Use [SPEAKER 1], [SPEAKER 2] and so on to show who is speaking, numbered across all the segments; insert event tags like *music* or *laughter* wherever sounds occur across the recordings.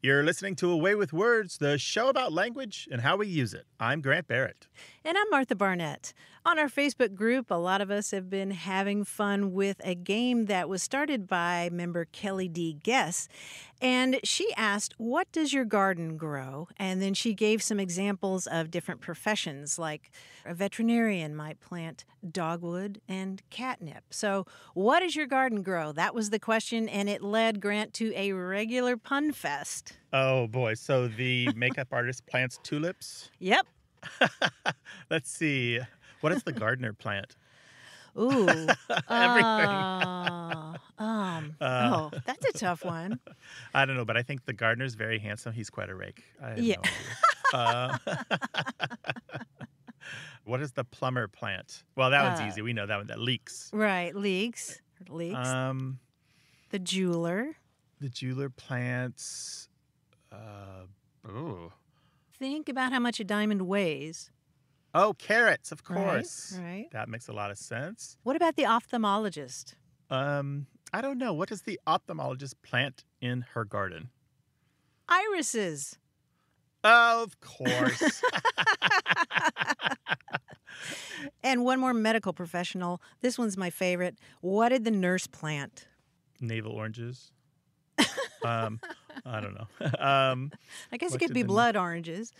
[SPEAKER 1] You're listening to A Way with Words, the show about language and how we use it. I'm Grant Barrett.
[SPEAKER 2] And I'm Martha Barnette. On our Facebook group, a lot of us have been having fun with a game that was started by member Kelly D. Guess. And she asked, What does your garden grow? And then she gave some examples of different professions, like a veterinarian might plant dogwood and catnip. So, what does your garden grow? That was the question, and it led Grant to a regular pun fest.
[SPEAKER 1] Oh boy. So the *laughs* makeup artist plants tulips?
[SPEAKER 2] Yep. *laughs*
[SPEAKER 1] Let's see. What is the gardener plant?
[SPEAKER 2] Ooh. *laughs*
[SPEAKER 1] Everything.
[SPEAKER 2] Uh, um,
[SPEAKER 1] Uh.
[SPEAKER 2] oh, that's a tough one. *laughs*
[SPEAKER 1] I don't know, but I think the gardener's very handsome. He's quite a rake.
[SPEAKER 2] Yeah.
[SPEAKER 1] no. Uh, *laughs* what is the plumber plant? Well, that one's
[SPEAKER 2] Uh,
[SPEAKER 1] easy. We know that one. That leaks.
[SPEAKER 2] Right. Leaks. Leaks.
[SPEAKER 1] Um,
[SPEAKER 2] the jeweler.
[SPEAKER 1] the jeweler plants. Uh, ooh.
[SPEAKER 2] Think about how much a diamond weighs.
[SPEAKER 1] Oh, carrots, of course.
[SPEAKER 2] right.
[SPEAKER 1] That makes a lot of sense.
[SPEAKER 2] What about the ophthalmologist?
[SPEAKER 1] Um, I don't know. What does the ophthalmologist plant in her garden?
[SPEAKER 2] Irises.
[SPEAKER 1] Of course. *laughs*
[SPEAKER 2] And one more medical professional. This one's my favorite. What did the nurse plant?
[SPEAKER 1] Navel oranges. um, I don't know. *laughs* um,
[SPEAKER 2] I guess it could be blood oranges.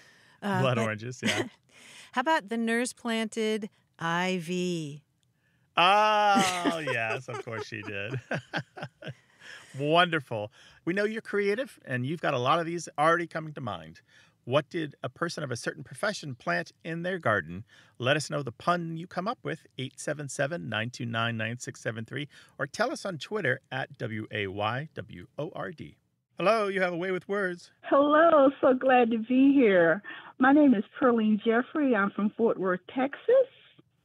[SPEAKER 2] Uh,
[SPEAKER 1] blood
[SPEAKER 2] but
[SPEAKER 1] oranges, yeah. *laughs*
[SPEAKER 2] How about the nurse planted IV?
[SPEAKER 1] Oh, *laughs* yes, of course she did. *laughs* Wonderful. We know you're creative and you've got a lot of these already coming to mind. What did a person of a certain profession plant in their garden? Let us know the pun you come up with, 877 929 9673, or tell us on Twitter at W A Y W O R D. Hello, you have a way with words.
[SPEAKER 3] Hello, so glad to be here. My name is Perlene Jeffrey. I'm from Fort Worth, Texas.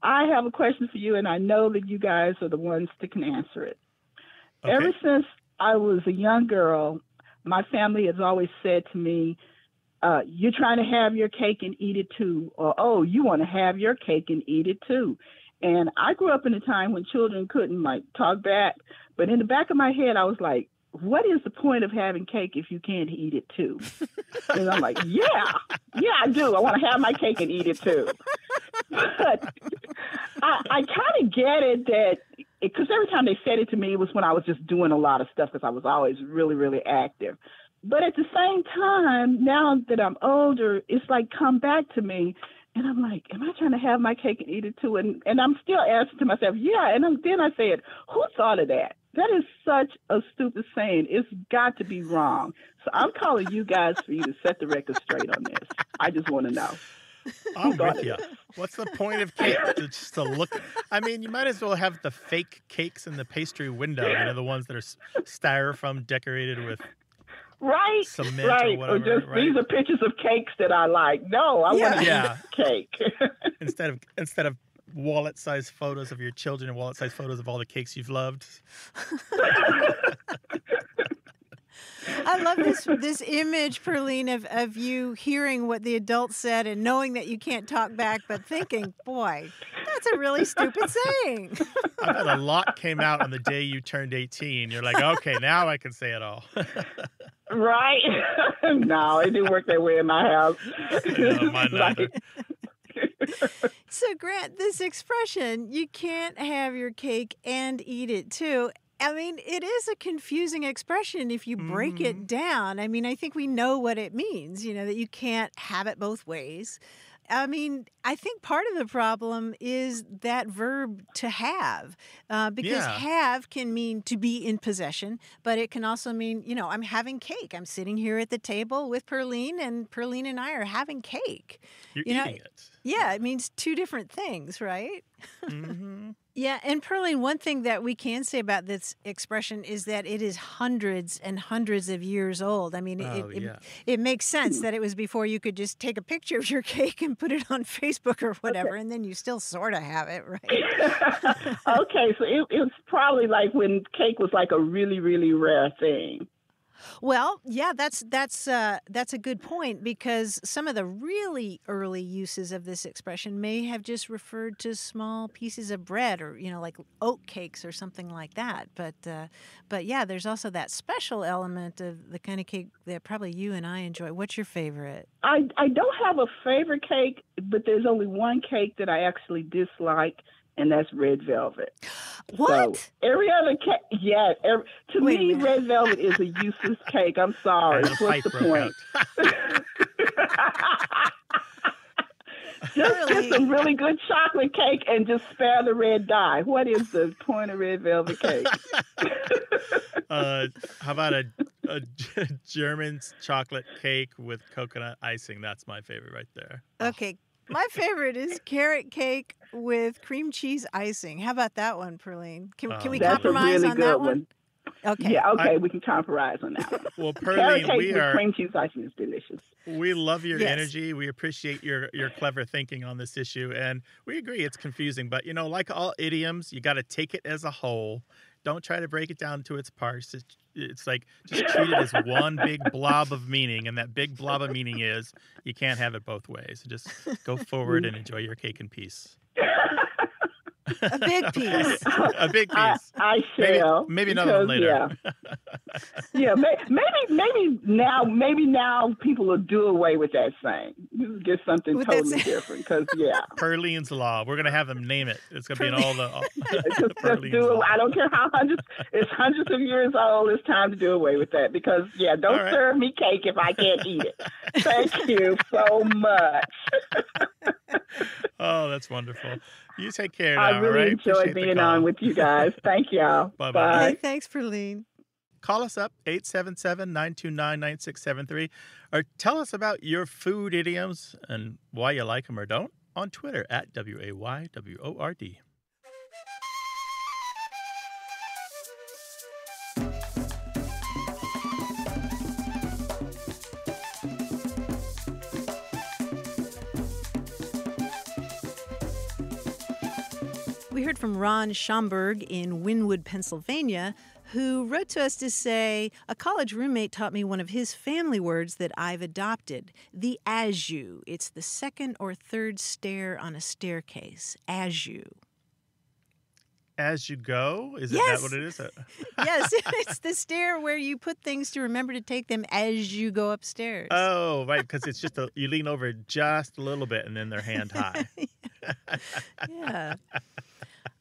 [SPEAKER 3] I have a question for you, and I know that you guys are the ones that can answer it.
[SPEAKER 1] Okay.
[SPEAKER 3] Ever since I was a young girl, my family has always said to me, uh, You're trying to have your cake and eat it too, or Oh, you want to have your cake and eat it too. And I grew up in a time when children couldn't like talk back, but in the back of my head, I was like, what is the point of having cake if you can't eat it too? and I'm like, yeah, yeah, I do. I want to have my cake and eat it too. But I, I kind of get it that because every time they said it to me, it was when I was just doing a lot of stuff because I was always really, really active. But at the same time, now that I'm older, it's like come back to me. And I'm like, am I trying to have my cake and eat it too? And and I'm still asking to myself, yeah. And I'm, then I said, who thought of that? That is such a stupid saying. It's got to be wrong. So I'm calling you guys for you to set the record straight on this. I just want to know. *laughs*
[SPEAKER 1] I'm
[SPEAKER 3] thought
[SPEAKER 1] with
[SPEAKER 3] of
[SPEAKER 1] you. What's the point of cake? To just to look. *laughs* I mean, you might as well have the fake cakes in the pastry window. You know, the ones that are styrofoam decorated with
[SPEAKER 3] Right?
[SPEAKER 1] cement
[SPEAKER 3] right.
[SPEAKER 1] or whatever.
[SPEAKER 3] just
[SPEAKER 1] right?
[SPEAKER 3] these are pictures of cakes that I like. No, I want to
[SPEAKER 1] Yeah.
[SPEAKER 3] eat cake. *laughs*
[SPEAKER 1] instead of instead of wallet-sized photos of your children and wallet-sized photos of all the cakes you've loved. *laughs*
[SPEAKER 2] I love this this image, Perlene, of, of you hearing what the adults said and knowing that you can't talk back, but thinking, boy, that's a really stupid saying. *laughs*
[SPEAKER 1] I bet a lot came out on the day you turned 18. You're like, okay, now I can say it all.
[SPEAKER 3] right? *laughs* no, it didn't work that way in my house.
[SPEAKER 1] No, mine *laughs* neither.
[SPEAKER 2] So, Grant, this expression, you can't have your cake and eat it too. I mean, it is a confusing expression if you break it mm-hmm. down. I mean, I think we know what it means, you know, that you can't have it both ways. I mean, I think part of the problem is that verb to have, uh, because
[SPEAKER 1] Yeah.
[SPEAKER 2] have can mean to be in possession, but it can also mean, you know, I'm having cake. I'm sitting here at the table with Perlene, and Perlene and I are having cake.
[SPEAKER 1] You're
[SPEAKER 2] You know,
[SPEAKER 1] eating it.
[SPEAKER 2] Yeah, it means two different things, right?
[SPEAKER 1] hmm
[SPEAKER 2] Yeah, and Perlene, one thing that we can say about this expression is that it is hundreds and hundreds of years old. I mean, it,
[SPEAKER 1] Oh,
[SPEAKER 2] it,
[SPEAKER 1] yeah.
[SPEAKER 2] it makes sense *clears throat* that it was before you could just take a picture of your *laughs* cake and put it on Facebook or whatever, and then you still sort of have it, right? *laughs*
[SPEAKER 3] okay, so it, it was probably like when cake was like a really, really rare thing.
[SPEAKER 2] Well, yeah, that's that's uh, that's a good point because some of the really early uses of this expression may have just referred to small pieces of bread or you know like oat cakes or something like that. But uh, but yeah, there's also that special element of the kind of cake that probably you and I enjoy. What's your favorite?
[SPEAKER 3] I, I don't have a favorite cake, but there's only one cake that I actually dislike, and that's red velvet.
[SPEAKER 2] What?
[SPEAKER 3] So every other cake, yeah. Every, to
[SPEAKER 2] Wait
[SPEAKER 3] me, red velvet is a useless cake. I'm sorry.
[SPEAKER 1] And
[SPEAKER 3] What's the point?
[SPEAKER 1] out. *laughs*
[SPEAKER 3] Just get some really good chocolate cake and just spare the red dye. What is the point of red velvet cake? *laughs*
[SPEAKER 1] uh, how about a, a German chocolate cake with coconut icing? That's my favorite right there.
[SPEAKER 2] Okay. My favorite is carrot cake with cream cheese icing. How about that one, Perline? Can, can oh, we
[SPEAKER 1] Oh.
[SPEAKER 3] That's a
[SPEAKER 2] compromise
[SPEAKER 3] really
[SPEAKER 2] on
[SPEAKER 3] good
[SPEAKER 2] that
[SPEAKER 3] one.
[SPEAKER 2] one? Okay.
[SPEAKER 3] Yeah, okay,
[SPEAKER 1] I-
[SPEAKER 3] we can compromise on that one.
[SPEAKER 1] Well,
[SPEAKER 3] Carrot cake
[SPEAKER 1] we
[SPEAKER 3] with
[SPEAKER 1] are
[SPEAKER 3] cream cheese icing is delicious.
[SPEAKER 1] we love your
[SPEAKER 2] Yes.
[SPEAKER 1] energy. We appreciate your your clever thinking on this issue, and we agree it's confusing. But you know, like all idioms, you got to take it as a whole. Don't try to break it down to its parts. It's, it's like just *laughs* treat it as one big blob of meaning, and that big blob of meaning is you can't have it both ways. Just go forward *laughs* and enjoy your cake in peace. *laughs*
[SPEAKER 2] A big *laughs* piece.
[SPEAKER 1] a big piece.
[SPEAKER 3] I
[SPEAKER 1] Maybe-
[SPEAKER 3] shall.
[SPEAKER 1] maybe another one
[SPEAKER 3] because,
[SPEAKER 1] later.
[SPEAKER 3] Yeah, *laughs* yeah may, maybe maybe now maybe now people will do away with that saying. Get something
[SPEAKER 2] With
[SPEAKER 3] totally different. Because yeah, *laughs*
[SPEAKER 1] Perline's Law. We're gonna have them name it. It's gonna be in all the. All,
[SPEAKER 3] just, just do it.
[SPEAKER 1] Law.
[SPEAKER 3] I don't care how hundreds. It's hundreds of years old. It's time to do away with that because yeah, don't
[SPEAKER 1] All right.
[SPEAKER 3] serve me cake if I can't eat it. Thank you so much.
[SPEAKER 1] Oh, that's wonderful. You take care now.
[SPEAKER 3] I
[SPEAKER 1] all
[SPEAKER 3] really
[SPEAKER 1] right?
[SPEAKER 3] enjoyed
[SPEAKER 1] Appreciate
[SPEAKER 3] being on with you guys. *laughs* Thank y'all.
[SPEAKER 1] Bye-bye.
[SPEAKER 2] Hey, thanks, Perline.
[SPEAKER 1] Call us up 877-929-9673 or tell us about your food idioms and why you like them or don't on Twitter at W-A-Y-W-O-R-D.
[SPEAKER 2] We heard from Ron Schomburg in Wynnewood, Pennsylvania, who wrote to us to say a college roommate taught me one of his family words that I've adopted the as you. It's the second or third stair on a staircase. As you.
[SPEAKER 1] As you go, is
[SPEAKER 2] Yes.
[SPEAKER 1] that what it is? *laughs* *laughs*
[SPEAKER 2] Yes, it's the stair where you put things to remember to take them as you go upstairs.
[SPEAKER 1] Oh, right, because it's just a, you lean over just a little bit and then they're hand high. *laughs*
[SPEAKER 2] yeah.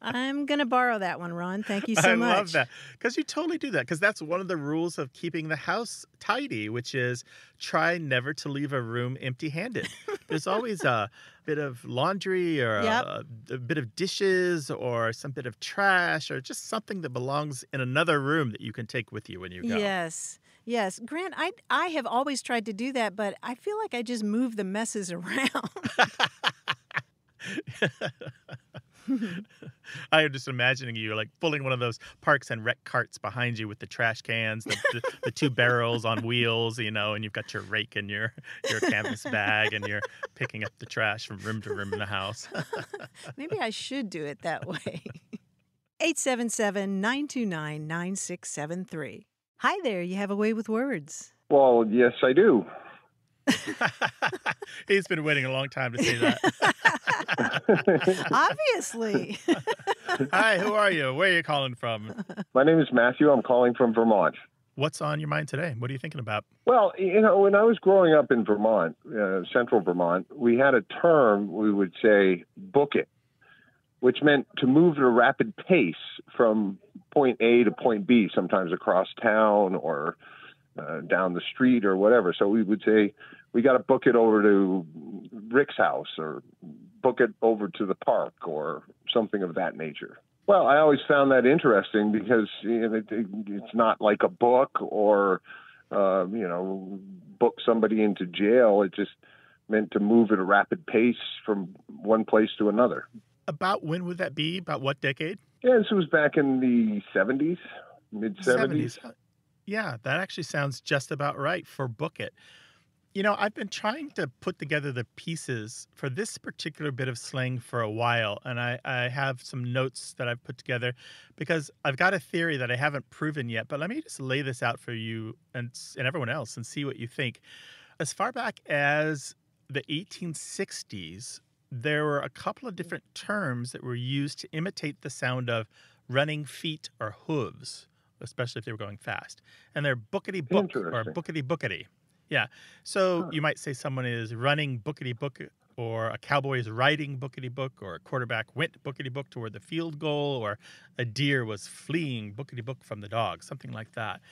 [SPEAKER 2] I'm going to borrow that one, Ron. Thank you *laughs* so
[SPEAKER 1] I
[SPEAKER 2] much.
[SPEAKER 1] I love that because you totally do that because that's one of the rules of keeping the house tidy, which is try never to leave a room empty-handed. *laughs* There's always a bit of laundry or a-
[SPEAKER 2] Yep.
[SPEAKER 1] a, a bit of dishes or some bit of trash or just something that belongs in another room that you can take with you when you go.
[SPEAKER 2] Yes. Yes, Grant, I I have always tried to do that, but I feel like I just move the messes *laughs* around. *laughs*
[SPEAKER 1] I am just imagining you like pulling one of those parks and rec carts behind you with the trash cans, the, the, the two *laughs* barrels on wheels, you know, and you've got your rake and your your canvas bag, and you're picking up the trash from room to room in the house. *laughs*
[SPEAKER 2] Maybe I should do it that way. 877 929 9673. Hi there, you have a way with words.
[SPEAKER 4] Well, yes, I do.
[SPEAKER 1] He's been waiting a long time to say that. *laughs*
[SPEAKER 2] Obviously.
[SPEAKER 1] Hi, who are you? Where are you calling from?
[SPEAKER 4] My name is Matthew. I'm calling from Vermont.
[SPEAKER 1] What's on your mind today? What are you thinking about?
[SPEAKER 4] Well, you know, when I was growing up in Vermont, uh, central Vermont, we had a term we would say book it, which meant to move at a rapid pace from point A to point B, sometimes across town or uh, down the street or whatever. So we would say, we got to book it over to Rick's house or book it over to the park or something of that nature. Well, I always found that interesting because you know, it, it's not like a book or, uh, you know, book somebody into jail. It just meant to move at a rapid pace from one place to another.
[SPEAKER 1] About when would that be? About what decade?
[SPEAKER 4] Yeah, this was back in the 70s, mid 70s.
[SPEAKER 1] 70s. Uh, Yeah, that actually sounds just about right for book it. You know, I've been trying to put together the pieces for this particular bit of slang for a while, and I, I have some notes that I've put together because I've got a theory that I haven't proven yet. But let me just lay this out for you and, and everyone else and see what you think. As far back as the 1860s, there were a couple of different terms that were used to imitate the sound of running feet or hooves, especially if they were going fast. And they're bookity book or bookity bookity. Yeah. So you might say someone is running bookity book, or a cowboy is riding bookity book, or a quarterback went bookity book toward the field goal, or a deer was fleeing bookity book from the dog, something like that.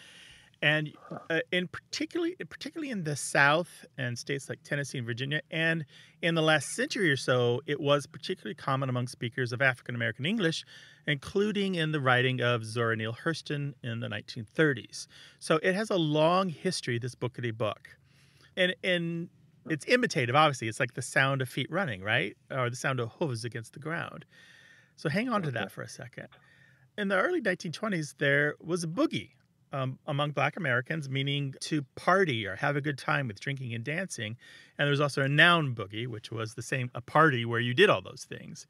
[SPEAKER 1] And uh, in particularly, particularly in the South and states like Tennessee and Virginia, and in the last century or so, it was particularly common among speakers of African American English, including in the writing of Zora Neale Hurston in the 1930s. So it has a long history, this bookity book. And, and it's imitative, obviously. It's like the sound of feet running, right? Or the sound of hooves against the ground. So hang on to that for a second. In the early 1920s, there was a boogie um, among Black Americans, meaning to party or have a good time with drinking and dancing. And there was also a noun boogie, which was the same a party where you did all those things.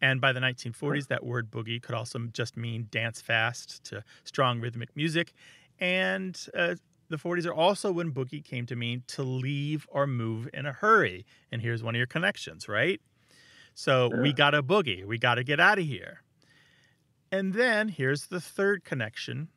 [SPEAKER 1] And by the 1940s, that word boogie could also just mean dance fast to strong rhythmic music. And uh, the 40s are also when boogie came to mean to leave or move in a hurry. And here's one of your connections, right? So we got a boogie. We got to get out of here. And then here's the third connection.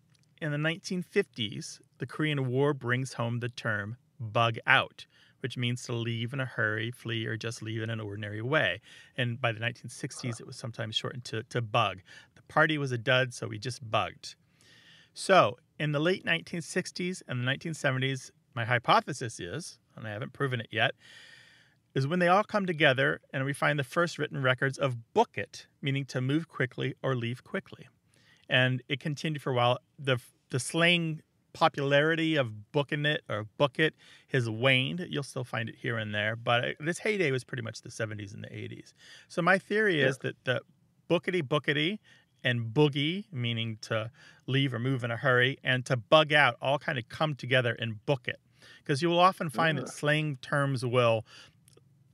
[SPEAKER 1] In the 1950s, the Korean War brings home the term bug out, which means to leave in a hurry, flee, or just leave in an ordinary way. And by the 1960s, it was sometimes shortened to, to bug. The party was a dud, so we just bugged. So, in the late 1960s and the 1970s, my hypothesis is, and I haven't proven it yet, is when they all come together and we find the first written records of book it, meaning to move quickly or leave quickly. And it continued for a while. The, the slang popularity of booking it or book it has waned. You'll still find it here and there, but this heyday was pretty much the 70s and the 80s. So my theory is that the bookity bookity and boogie, meaning to leave or move in a hurry, and to bug out all kind of come together and book it. Because you will often find that
[SPEAKER 4] ah.
[SPEAKER 1] slang terms will,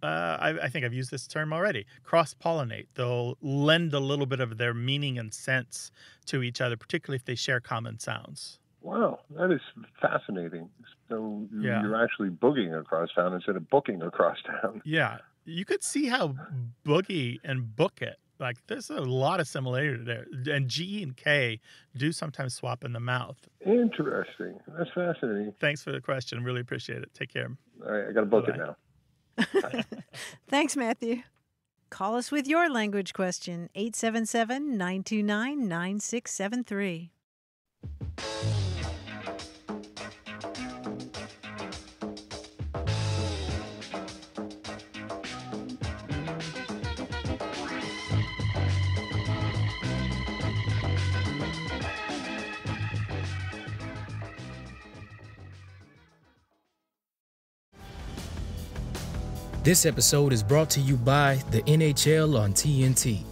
[SPEAKER 1] uh, I, I think I've used this term already, cross pollinate. They'll lend a little bit of their meaning and sense to each other, particularly if they share common sounds.
[SPEAKER 4] Wow, that is fascinating. So
[SPEAKER 1] Yeah.
[SPEAKER 4] you're actually boogieing across town instead of booking across town. *laughs*
[SPEAKER 1] Yeah, you could see how boogie and book it. Like there's a lot of similarity there, and G and K do sometimes swap in the mouth.
[SPEAKER 4] Interesting. That's fascinating.
[SPEAKER 1] Thanks for the question. Really appreciate it. Take care.
[SPEAKER 4] All right, I got to book it
[SPEAKER 1] Bye-bye.
[SPEAKER 4] now. *laughs*
[SPEAKER 2] Thanks, Matthew. Call us with your language question 877 929 9673.
[SPEAKER 5] This episode is brought to you by the NHL on TNT.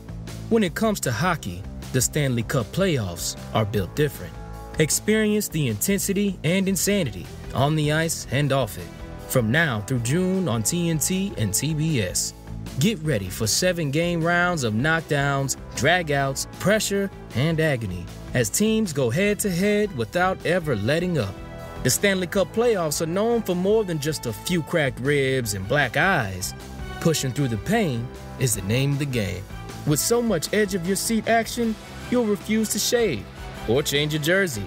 [SPEAKER 5] When it comes to hockey, the Stanley Cup playoffs are built different. Experience the intensity and insanity on the ice and off it. From now through June on TNT and TBS. Get ready for seven game rounds of knockdowns, dragouts, pressure, and agony as teams go head to head without ever letting up. The Stanley Cup playoffs are known for more than just a few cracked ribs and black eyes. Pushing through the pain is the name of the game. With so much edge of your seat action, you'll refuse to shave or change your jersey.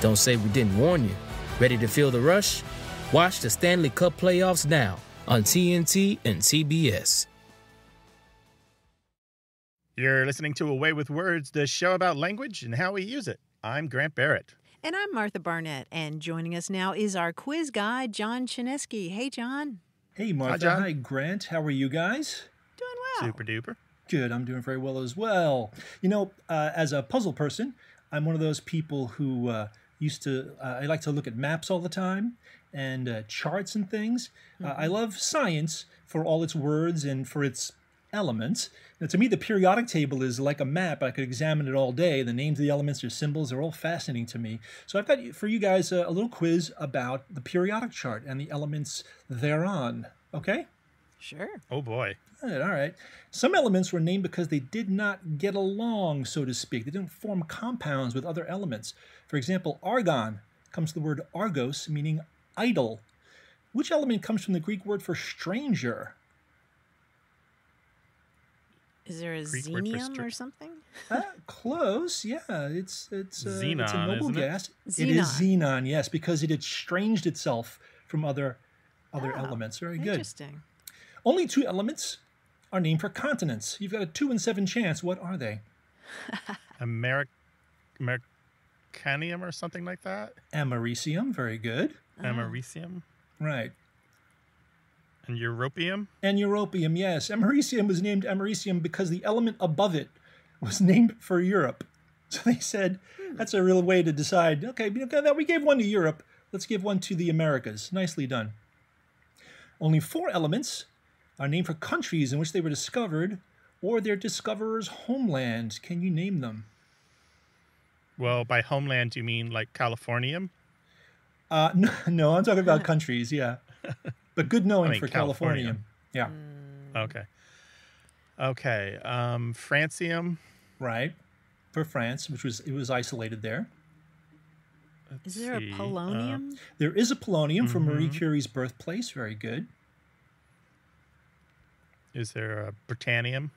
[SPEAKER 5] Don't say we didn't warn you. Ready to feel the rush? Watch the Stanley Cup playoffs now on TNT and TBS.
[SPEAKER 1] You're listening to A Way with Words, the show about language and how we use it. I'm Grant Barrett.
[SPEAKER 2] And I'm Martha Barnette, and joining us now is our quiz guy, John Chaneski. Hey, John.
[SPEAKER 6] Hey, Martha.
[SPEAKER 1] John.
[SPEAKER 6] Hi, Grant. How are you guys?
[SPEAKER 2] Doing well.
[SPEAKER 1] Super duper.
[SPEAKER 6] Good. I'm doing very well as well. You know, uh, as a puzzle person, I'm one of those people who uh, used to, uh, I like to look at maps all the time and uh, charts and things. Uh, I love science for all its words and for its elements. Now, to me, the periodic table is like a map. I could examine it all day. The names of the elements or symbols are all fascinating to me. So I've got for you guys a, a little quiz about the periodic chart and the elements thereon. Okay?
[SPEAKER 2] Sure.
[SPEAKER 1] Oh boy.
[SPEAKER 6] Good, all right. Some elements were named because they did not get along, so to speak. They didn't form compounds with other elements. For example, argon comes from the word argos, meaning idle. Which element comes from the Greek word for stranger?
[SPEAKER 2] Is there a
[SPEAKER 1] Greek
[SPEAKER 2] xenium or something? *laughs*
[SPEAKER 6] Uh, close, yeah. It's it's uh, it's a
[SPEAKER 1] Xenon,
[SPEAKER 6] noble
[SPEAKER 1] isn't it?
[SPEAKER 6] gas. It is
[SPEAKER 2] Xenon.
[SPEAKER 6] xenon, yes, because it estranged itself from other other
[SPEAKER 2] Oh,
[SPEAKER 6] elements. Very good.
[SPEAKER 2] Interesting.
[SPEAKER 6] Only two elements are named for continents. You've got a two in seven chance. What are they? *laughs*
[SPEAKER 1] Americ Americanium or something like that.
[SPEAKER 6] Americium, very good.
[SPEAKER 2] Uh-huh.
[SPEAKER 1] Americium
[SPEAKER 6] Right.
[SPEAKER 1] And Europium.
[SPEAKER 6] And europium, yes. Americium was named Americium because the element above it was named for Europe. *laughs* So they said that's a real way to decide. Okay, we gave one to Europe. Let's give one to the Americas. Nicely done. Only four elements are named for countries in which they were discovered or their discoverer's homeland. Can you name them?
[SPEAKER 1] Well, by homeland you mean like Californium?
[SPEAKER 6] Uh, no, *laughs* no, I'm talking about countries. Yeah, *laughs* but good knowing
[SPEAKER 1] I mean,
[SPEAKER 6] for
[SPEAKER 1] California.
[SPEAKER 6] California. Yeah,
[SPEAKER 1] Okay. Okay. Um, Francium.
[SPEAKER 6] right. For France, which was it was isolated there.
[SPEAKER 2] Is there
[SPEAKER 1] see,
[SPEAKER 2] a
[SPEAKER 1] uh,
[SPEAKER 2] polonium?
[SPEAKER 6] There is a polonium from Marie. Curie's birthplace. Very good.
[SPEAKER 1] Is there a Britannium?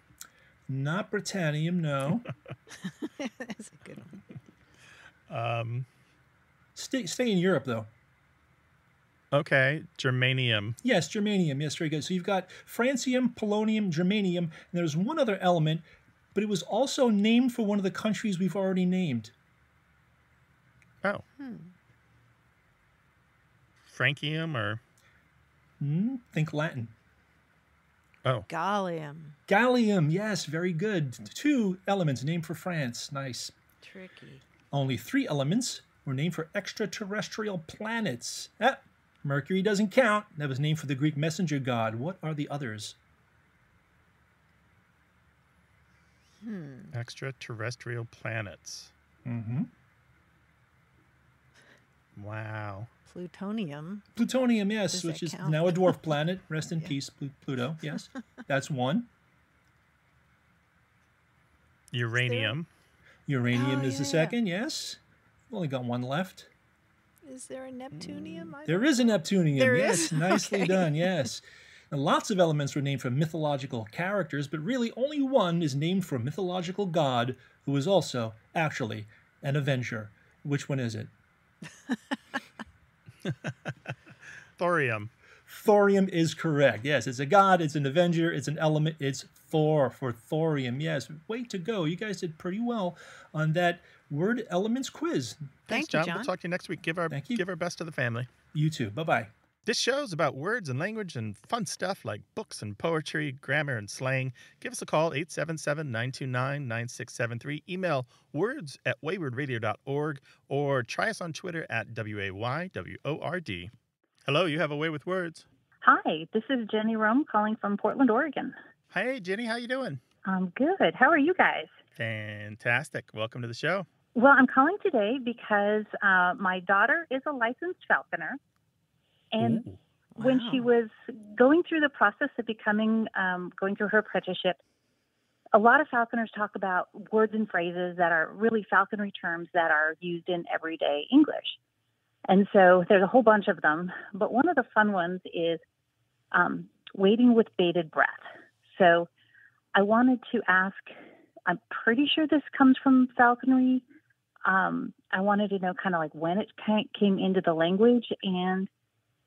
[SPEAKER 6] Not Britannium, no. *laughs* *laughs*
[SPEAKER 2] That's a good one.
[SPEAKER 1] Um,
[SPEAKER 6] stay, stay in Europe, though.
[SPEAKER 1] Okay. Germanium.
[SPEAKER 6] Yes, germanium. Yes, very good. So you've got francium, polonium, germanium, and there's one other element, but it was also named for one of the countries we've already named.
[SPEAKER 1] Oh.
[SPEAKER 2] Hmm.
[SPEAKER 1] Francium or
[SPEAKER 6] Hmm? Think Latin.
[SPEAKER 1] oh
[SPEAKER 2] Gallium.
[SPEAKER 6] Gallium. Yes, very good. Two elements named for France. Nice.
[SPEAKER 2] Tricky.
[SPEAKER 6] Only three elements were named for extraterrestrial planets. Ah, Mercury doesn't count. That was named for the Greek messenger god. What are the others?
[SPEAKER 2] Hmm.
[SPEAKER 1] extraterrestrial planets.
[SPEAKER 6] Mm-hmm.
[SPEAKER 1] Wow.
[SPEAKER 2] Plutonium.
[SPEAKER 6] Plutonium, yes,
[SPEAKER 2] Does
[SPEAKER 6] which is
[SPEAKER 2] count?
[SPEAKER 6] now a dwarf *laughs* planet. Rest in peace, Plu- Pluto. *laughs* Yes, that's one.
[SPEAKER 1] Uranium.
[SPEAKER 6] Uranium
[SPEAKER 2] Oh,
[SPEAKER 6] is the
[SPEAKER 2] yeah, yeah.
[SPEAKER 6] second. Yes, We've only got one left.
[SPEAKER 2] Is there a Neptunium? Mm, I
[SPEAKER 6] There a. Neptunium.
[SPEAKER 2] There
[SPEAKER 6] yes,
[SPEAKER 2] is? *laughs*
[SPEAKER 6] nicely
[SPEAKER 2] Okay.
[SPEAKER 6] done. Yes. And lots of elements were named for mythological characters, but really only one is named for a mythological god who is also actually an Avenger. Which one is it? *laughs*
[SPEAKER 1] Thorium.
[SPEAKER 6] Thorium is correct. Yes, it's a god, it's an Avenger, it's an element, it's Thor for thorium. Yes, way to go. You guys did pretty well on that word elements quiz.
[SPEAKER 2] Thank
[SPEAKER 1] John.
[SPEAKER 2] you, John.
[SPEAKER 1] We'll talk to you next week. Give our
[SPEAKER 6] Thank you.
[SPEAKER 1] give our best to the family.
[SPEAKER 6] You too. Bye bye.
[SPEAKER 1] This show's about words and language and fun stuff like books and poetry, grammar and slang. Give us a call, 877 929 9673. Email words at waywordradio.org or try us on Twitter at W A Y W O R D. Hello, you have a way with words.
[SPEAKER 7] Hi, this is Jenny Rome calling from Portland, Oregon.
[SPEAKER 1] Hey, Jenny, how you doing?
[SPEAKER 7] I'm good. How are you guys?
[SPEAKER 1] Fantastic. Welcome to the show.
[SPEAKER 7] Well, I'm calling today because uh, my daughter is a licensed falconer. And
[SPEAKER 1] Ooh.
[SPEAKER 7] when she was going through the process of becoming, um, going through her apprenticeship, a lot of falconers talk about words and phrases that are really falconry terms that are used in everyday English. And so there's a whole bunch of them, but one of the fun ones is um, waiting with bated breath. So I wanted to ask, I'm pretty sure this comes from falconry. Um, I wanted to know kind of like when it came into the language and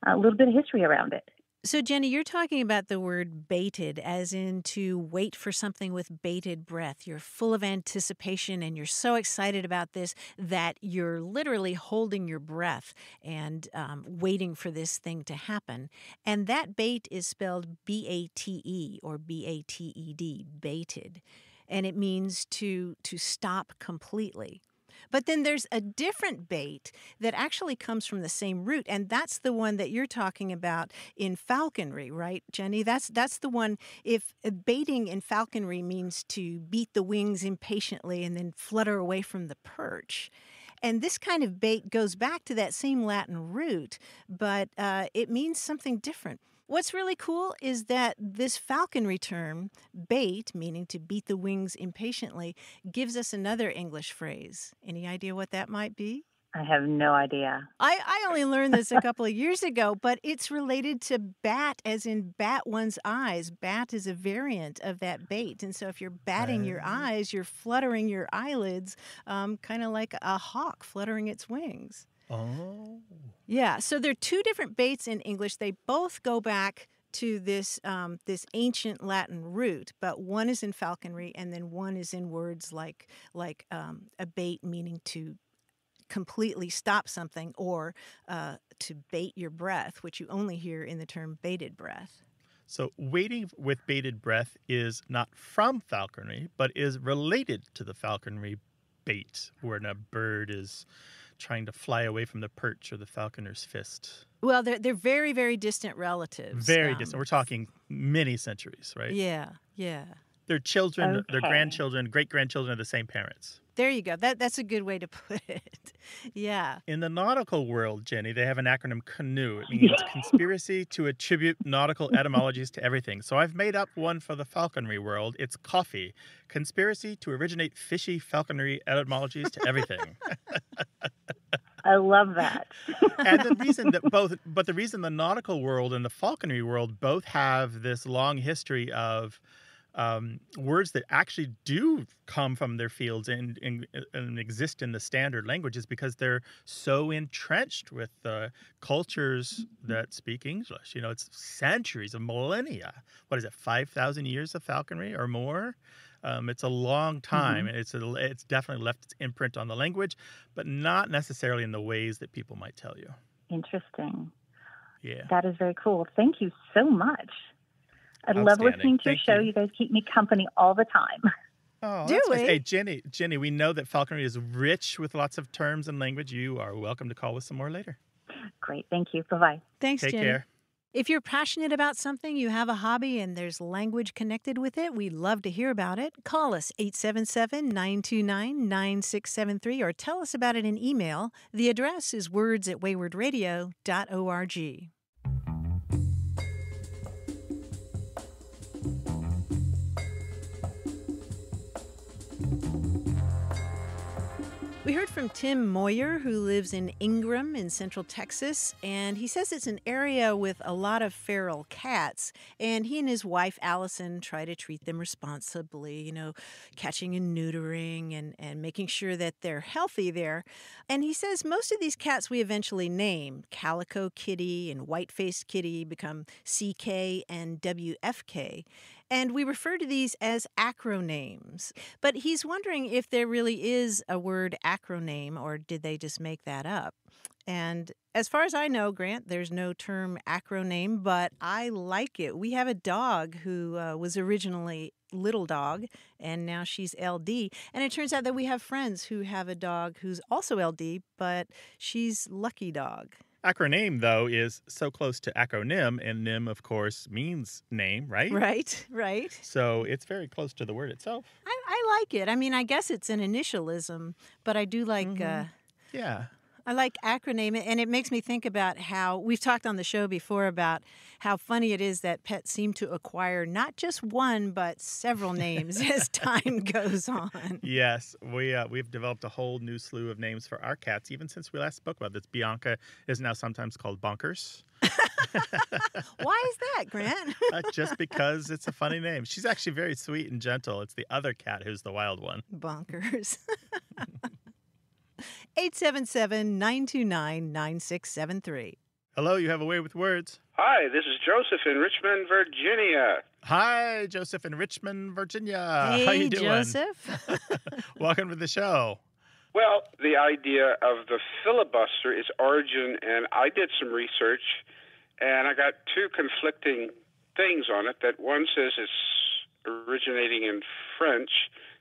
[SPEAKER 7] a little bit of history around it.
[SPEAKER 2] So, Jenny, you're talking about the word baited, as in to wait for something with bated breath. You're full of anticipation and you're so excited about this that you're literally holding your breath and um, waiting for this thing to happen. And that bait is spelled B A T E or B A T E D, baited. And it means to, to stop completely. But then there's a different bait that actually comes from the same root, and that's the one that you're talking about in falconry, right, Jenny? That's that's the one. If uh, baiting in falconry means to beat the wings impatiently and then flutter away from the perch. And this kind of bait goes back to that same Latin root, but uh, it means something different. What's really cool is that this falconry term, bait, meaning to beat the wings impatiently, gives us another English phrase. Any idea what that might be?
[SPEAKER 7] I have no idea.
[SPEAKER 2] I, I only learned this a couple of years ago, but it's related to bat, as in bat one's eyes. Bat is a variant of that bait. And so if you're batting your eyes, you're fluttering your eyelids, um, kind of like a hawk fluttering its wings.
[SPEAKER 1] Oh.
[SPEAKER 2] Yeah, so there are two different baits in English. They both go back to this um, this ancient Latin root, but one is in falconry, and then one is in words like like um, a bait, meaning to completely stop something or uh, to bait your breath, which you only hear in the term baited breath.
[SPEAKER 1] So, waiting with bated breath is not from falconry, but is related to the falconry bait, when a bird is trying to fly away from the perch or the falconer's fist.
[SPEAKER 2] Well, they're they're very very distant relatives.
[SPEAKER 1] Very
[SPEAKER 2] um,
[SPEAKER 1] distant. We're talking many centuries, right?
[SPEAKER 2] Yeah, yeah.
[SPEAKER 1] Their children, their grandchildren, great grandchildren of the same parents.
[SPEAKER 2] There you go. That that's a good way to put it. *laughs* Yeah.
[SPEAKER 1] In the nautical world, Jenny, they have an acronym CANOE. It means *laughs* conspiracy to attribute nautical etymologies to everything. So I've made up one for the falconry world. It's coffee. Conspiracy to originate fishy falconry etymologies to everything. *laughs*
[SPEAKER 7] I love that.
[SPEAKER 1] and the reason that both, but the reason the nautical world and the falconry world both have this long history of um, words that actually do come from their fields and, and, and exist in the standard languages because they're so entrenched with the cultures that speak English. You know, it's centuries of millennia. What is it, 5,000 years of falconry or more? Um, it's a long time, and it's a, it's definitely left its imprint on the language, but not necessarily in the ways that people might tell you.
[SPEAKER 7] Interesting.
[SPEAKER 1] Yeah.
[SPEAKER 7] That is very cool. Thank you so much. I love
[SPEAKER 1] Outstanding.
[SPEAKER 7] listening to your
[SPEAKER 1] Thank
[SPEAKER 7] show.
[SPEAKER 1] you.
[SPEAKER 7] You. guys keep me company all the time. *laughs*
[SPEAKER 1] Oh,
[SPEAKER 2] Do
[SPEAKER 1] that's nice. Hey, Jenny, Jenny, we know that falconry is rich with lots of terms and language. You are welcome to call us some more later.
[SPEAKER 7] Great. Thank you. Bye bye.
[SPEAKER 2] Thanks,
[SPEAKER 1] Take
[SPEAKER 2] Jenny.
[SPEAKER 1] care.
[SPEAKER 2] If you're passionate about something, you have a hobby, and there's language connected with it, we'd love to hear about it. Call us 877 929 9673 or tell us about it in email. The address is words at waywordradio.org. We heard from Tim Moyer, who lives in Ingram in central Texas, and he says it's an area with a lot of feral cats. And he and his wife, Allison, try to treat them responsibly, you know, catching and neutering and, and making sure that they're healthy there. And he says most of these cats we eventually name Calico Kitty and White Faced Kitty become CK and WFK. And we refer to these as acronames. But he's wondering if there really is a word acroname or did they just make that up? And as far as I know, Grant, there's no term acroname, but I like it. We have a dog who uh, was originally Little Dog, and now she's LD. And it turns out that we have friends who have a dog who's also LD, but she's Lucky Dog.
[SPEAKER 1] Acroname, though, is so close to acronym, and nym, of course, means name, right?
[SPEAKER 2] Right, *laughs* right.
[SPEAKER 1] So it's very close to the word itself.
[SPEAKER 2] I, I like it. I mean, I guess it's an initialism, but I do like. Uh,
[SPEAKER 1] Yeah.
[SPEAKER 2] I like acronym, and it makes me think about how we've talked on the show before about how funny it is that pets seem to acquire not just one but several names *laughs* as time goes on.
[SPEAKER 1] Yes, we uh, we've developed a whole new slew of names for our cats, even since we last spoke about this. Bianca is now sometimes called Bonkers, *laughs*
[SPEAKER 2] Why is that, Grant? *laughs*
[SPEAKER 1] uh, just because it's a funny name. She's actually very sweet and gentle. It's the other cat who's the wild one.
[SPEAKER 2] Bonkers. 877 929 9673.
[SPEAKER 1] Hello, you have a way with words.
[SPEAKER 8] Hi, this is Joseph in Richmond, Virginia.
[SPEAKER 1] Hi, Joseph in Richmond, Virginia.
[SPEAKER 2] hey,
[SPEAKER 1] How you doing?
[SPEAKER 2] Joseph. *laughs*
[SPEAKER 1] Welcome to the show.
[SPEAKER 8] Well, the idea of the filibuster is origin, and I did some research, and I got two conflicting things on it. That one says it's originating in French,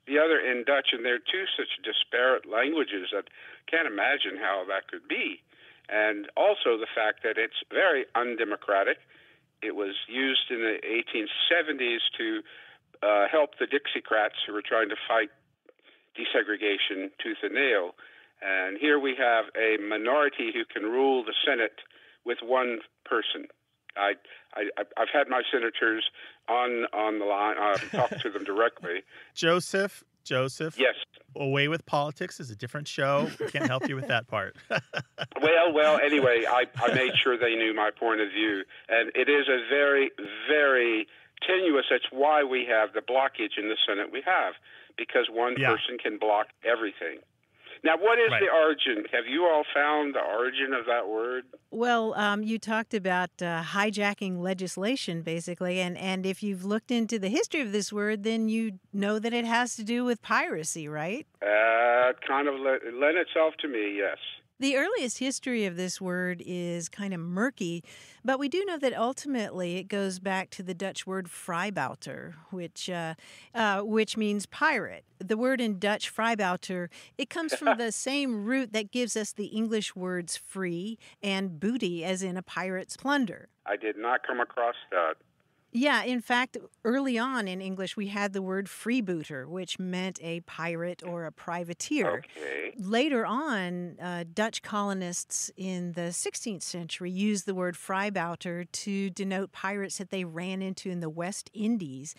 [SPEAKER 8] the other in Dutch, and they're two such disparate languages that can't imagine how that could be. And also the fact that it's very undemocratic. It was used in the 1870s to uh, help the Dixiecrats who were trying to fight desegregation tooth and nail. And here we have a minority who can rule the Senate with one person. I, I I've had my senators on on the line. Uh, *laughs* I've talked to them directly.
[SPEAKER 1] Joseph, Joseph.
[SPEAKER 8] Yes.
[SPEAKER 1] Away with Politics is a different show. We can't help you with that part. *laughs*
[SPEAKER 8] well, well. Anyway, I I made sure they knew my point of view, and it is a very very tenuous. That's why we have the blockage in the Senate we have, because one
[SPEAKER 1] Yeah.
[SPEAKER 8] person can block everything. Now, what is
[SPEAKER 1] Right.
[SPEAKER 8] the origin? Have you all found the origin of that word?
[SPEAKER 2] Well, um, you talked about uh, hijacking legislation, basically, and and if you've looked into the history of this word, then you know that it has to do with piracy, right?
[SPEAKER 8] Uh, kind of le- lent itself to me, yes.
[SPEAKER 2] The earliest history of this word is kind of murky, but we do know that ultimately it goes back to the Dutch word vrijbuiter, which uh, uh, which means pirate. The word in Dutch vrijbuiter it comes from the same root that gives us the English words free and booty, as in a pirate's plunder.
[SPEAKER 8] I did not come across that.
[SPEAKER 2] Yeah, in fact, early on in English, we had the word freebooter, which meant a pirate or a privateer.
[SPEAKER 8] Okay.
[SPEAKER 2] Later on, uh, Dutch colonists in the 16th century used the word vrijbuiter to denote pirates that they ran into in the West Indies.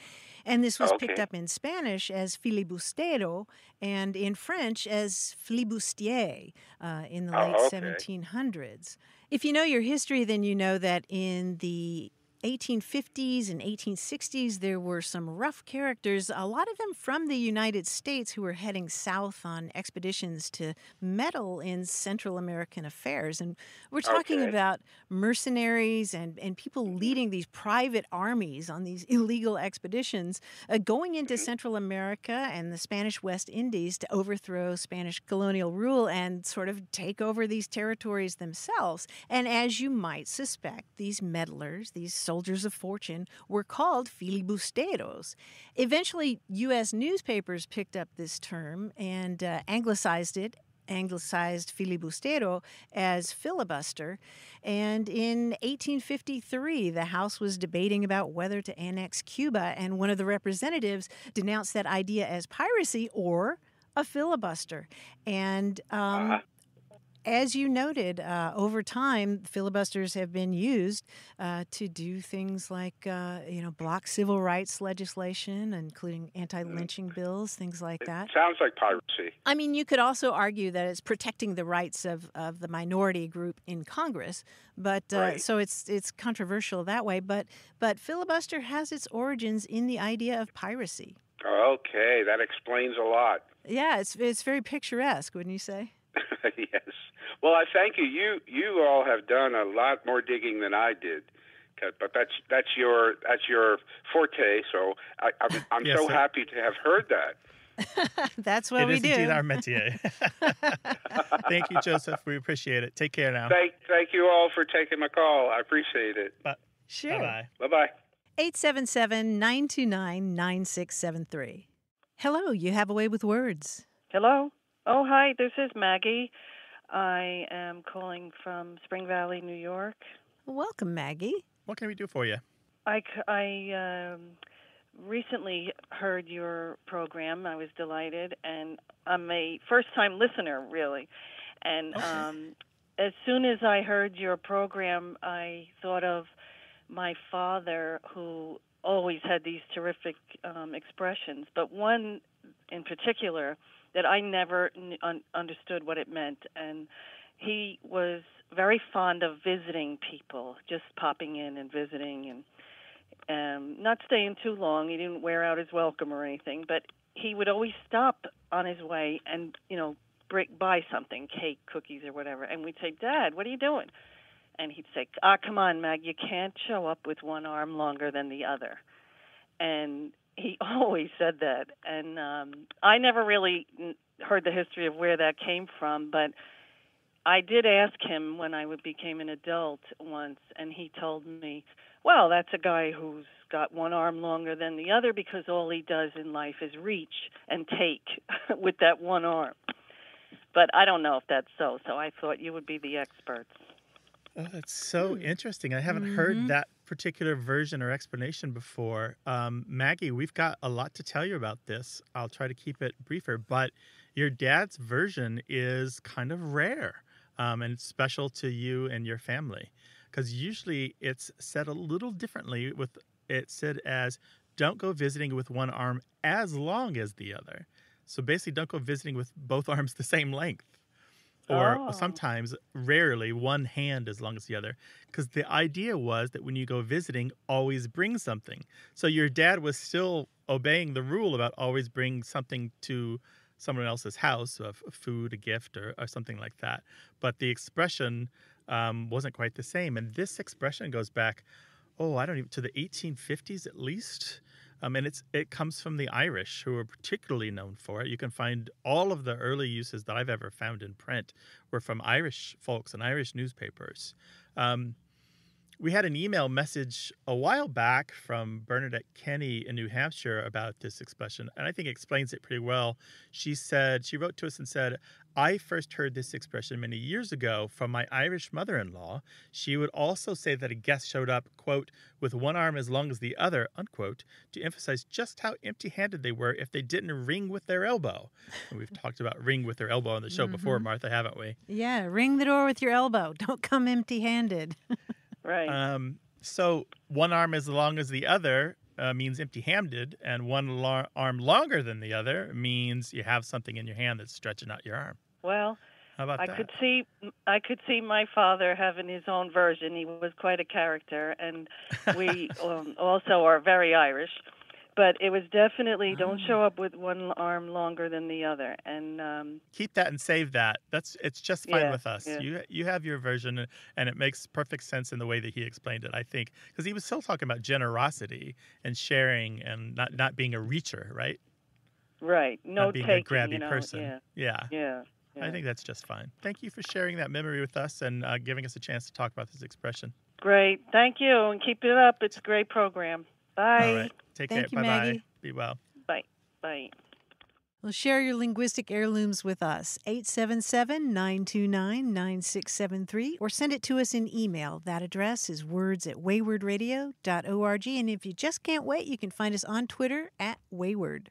[SPEAKER 2] And this was picked up in Spanish as filibustero and in French as flibustier uh, in the
[SPEAKER 8] Oh,
[SPEAKER 2] late
[SPEAKER 8] okay.
[SPEAKER 2] 1700s. If you know your history, then you know that in the 1850s and 1860s, there were some rough characters, a lot of them from the United States, who were heading south on expeditions to meddle in Central American affairs. And we're talking
[SPEAKER 8] Okay.
[SPEAKER 2] about mercenaries and, and people leading these private armies on these illegal expeditions, uh, going into Central America and the Spanish West Indies to overthrow Spanish colonial rule and sort of take over these territories themselves. And as you might suspect, these meddlers, these soldiers of fortune, were called filibusteros. Eventually, U.S. newspapers picked up this term and uh, anglicized it anglicized filibustero as filibuster. And in 1853, the House was debating about whether to annex Cuba, and one of the representatives denounced that idea as piracy or a filibuster. And um,
[SPEAKER 8] Uh-huh.
[SPEAKER 2] As you noted, uh, over time, filibusters have been used uh, to do things like, uh, you know, block civil rights legislation, including anti-lynching bills, things like that.
[SPEAKER 8] Sounds like piracy.
[SPEAKER 2] I mean, you could also argue that it's protecting the rights of, of the minority group in Congress, but uh,
[SPEAKER 8] Right.
[SPEAKER 2] so it's it's controversial that way. But but filibuster has its origins in the idea of piracy.
[SPEAKER 8] Okay, that explains a lot.
[SPEAKER 2] Yeah, it's it's very picturesque, wouldn't you say? *laughs*
[SPEAKER 8] yes. Well, I thank you. You you all have done a lot more digging than I did, But that's that's your that's your forte. So I, I'm I'm
[SPEAKER 1] Yes,
[SPEAKER 8] so
[SPEAKER 1] sir.
[SPEAKER 8] happy to have heard that. *laughs*
[SPEAKER 2] That's what
[SPEAKER 1] It
[SPEAKER 2] we
[SPEAKER 1] is
[SPEAKER 2] do.
[SPEAKER 1] indeed our métier. *laughs* Thank you, Joseph. We appreciate it. Take care now.
[SPEAKER 8] Thank thank you all for taking my call. I appreciate it.
[SPEAKER 2] sure.
[SPEAKER 1] Bye bye.
[SPEAKER 8] Bye bye.
[SPEAKER 2] 877 929 9673. Hello, you have a way with words.
[SPEAKER 9] Hello. Oh, hi. This is Maggie. I am calling from Spring Valley, New York.
[SPEAKER 2] Welcome, Maggie.
[SPEAKER 1] What can we do for you?
[SPEAKER 9] I um, recently heard your program. I was delighted, and I'm a first-time listener, really. And
[SPEAKER 1] Okay.
[SPEAKER 9] um, as soon as I heard your program, I thought of my father, who always had these terrific um, expressions, but one in particular that I never un- understood what it meant. And he was very fond of visiting people, just popping in and visiting and um, not staying too long. He didn't wear out his welcome or anything, but he would always stop on his way and, you know, buy something, cake, cookies, or whatever. And we'd say, Dad, what are you doing? And he'd say, Ah, come on, Mag, you can't show up with one arm longer than the other. And he *laughs* always said that. And um, I never really heard the history of where that came from, but I did ask him when I became an adult once, and he told me, "Well, that's a guy who's got one arm longer than the other because all he does in life is reach and take *laughs* with that one arm." But I don't know if that's so. So I thought you would be the experts.
[SPEAKER 1] Oh, that's so
[SPEAKER 2] Hmm.
[SPEAKER 1] interesting. I haven't
[SPEAKER 2] Mhm.
[SPEAKER 1] heard that particular version or explanation before. Um, Maggie, we've got a lot to tell you about this. I'll try to keep it briefer, but your dad's version is kind of rare um, and special to you and your family because usually it's said a little differently. With it said as "Don't go visiting with one arm as long as the other." So basically, don't go visiting with both *laughs* arms the same length or
[SPEAKER 9] Oh.
[SPEAKER 1] sometimes rarely one hand as long as the other because the idea was that when you go visiting always bring something. So your dad was still obeying the rule about always bring something to someone else's house a f- food a gift or, or something like that. But the expression um, wasn't quite the same. And this expression goes back oh i don't even to the 1850s at least um, and it's it comes from the Irish, who are particularly known for it. You can find all of the early uses that I've ever found in print were from Irish folks and Irish newspapers. Um, we had an email message a while back from Bernadette Kenny in New Hampshire about this expression, and I think it explains it pretty well. She said, she wrote to us and said, I first heard this expression many years ago from my Irish mother in law. She would also say that a guest showed up, quote, with one arm as long as the other, unquote, to emphasize just how empty handed they were if they didn't ring with their elbow. And we've talked about ring with their elbow on the show before,
[SPEAKER 2] Mhm.
[SPEAKER 1] Martha, haven't we?
[SPEAKER 2] Yeah, ring the door with your elbow. *laughs* Don't come empty handed. *laughs*
[SPEAKER 9] Right.
[SPEAKER 1] Um, so one arm as long as the other uh, means empty-handed, and one lar- arm longer than the other means you have something in your hand that's stretching out your arm.
[SPEAKER 9] well,
[SPEAKER 1] How about
[SPEAKER 9] I
[SPEAKER 1] that?
[SPEAKER 9] could see I could see my father having his own version. He was quite a character, and we *laughs* um, also are very Irish. But it was definitely don't
[SPEAKER 1] Ah.
[SPEAKER 9] show up with one arm longer than the other. And um,
[SPEAKER 1] Keep that and save that. That's it's just fine
[SPEAKER 9] Yeah,
[SPEAKER 1] with us.
[SPEAKER 9] yeah.
[SPEAKER 1] You you have your version, and it makes perfect sense in the way that he explained it. I think because he was still talking about generosity and sharing and not not being a reacher, right?
[SPEAKER 9] right, no
[SPEAKER 1] not being
[SPEAKER 9] taking.
[SPEAKER 1] a grabby
[SPEAKER 9] you know,
[SPEAKER 1] person.
[SPEAKER 9] Yeah,
[SPEAKER 1] yeah.
[SPEAKER 9] yeah.
[SPEAKER 1] I think that's just fine. Thank you for sharing that memory with us and uh, giving us a chance to talk about this expression.
[SPEAKER 9] Great. Thank you, and keep it up. It's a great program. Bye.
[SPEAKER 1] All right. Take
[SPEAKER 2] Thank
[SPEAKER 1] care. Bye bye. Be well.
[SPEAKER 9] Bye. Bye.
[SPEAKER 2] Well, share your linguistic heirlooms with us, 877 929 9673, or send it to us in email. That address is words at waywordradio.org. And if you just can't wait, you can find us on Twitter at Wayword.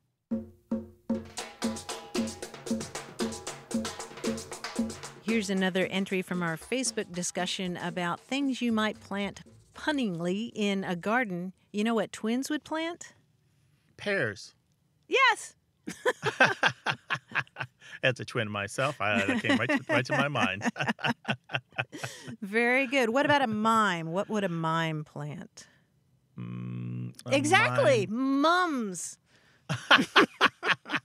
[SPEAKER 2] Here's another entry from our Facebook discussion about things you might plant punningly in a garden. You know what twins would plant?
[SPEAKER 1] Pears.
[SPEAKER 2] Yes. *laughs*
[SPEAKER 1] As a twin myself, I, that came right to, right to my mind. *laughs*
[SPEAKER 2] Very good. What about a mime? What would a mime plant?
[SPEAKER 1] Mm, a
[SPEAKER 2] exactly.
[SPEAKER 1] mime.
[SPEAKER 2] Mums. *laughs*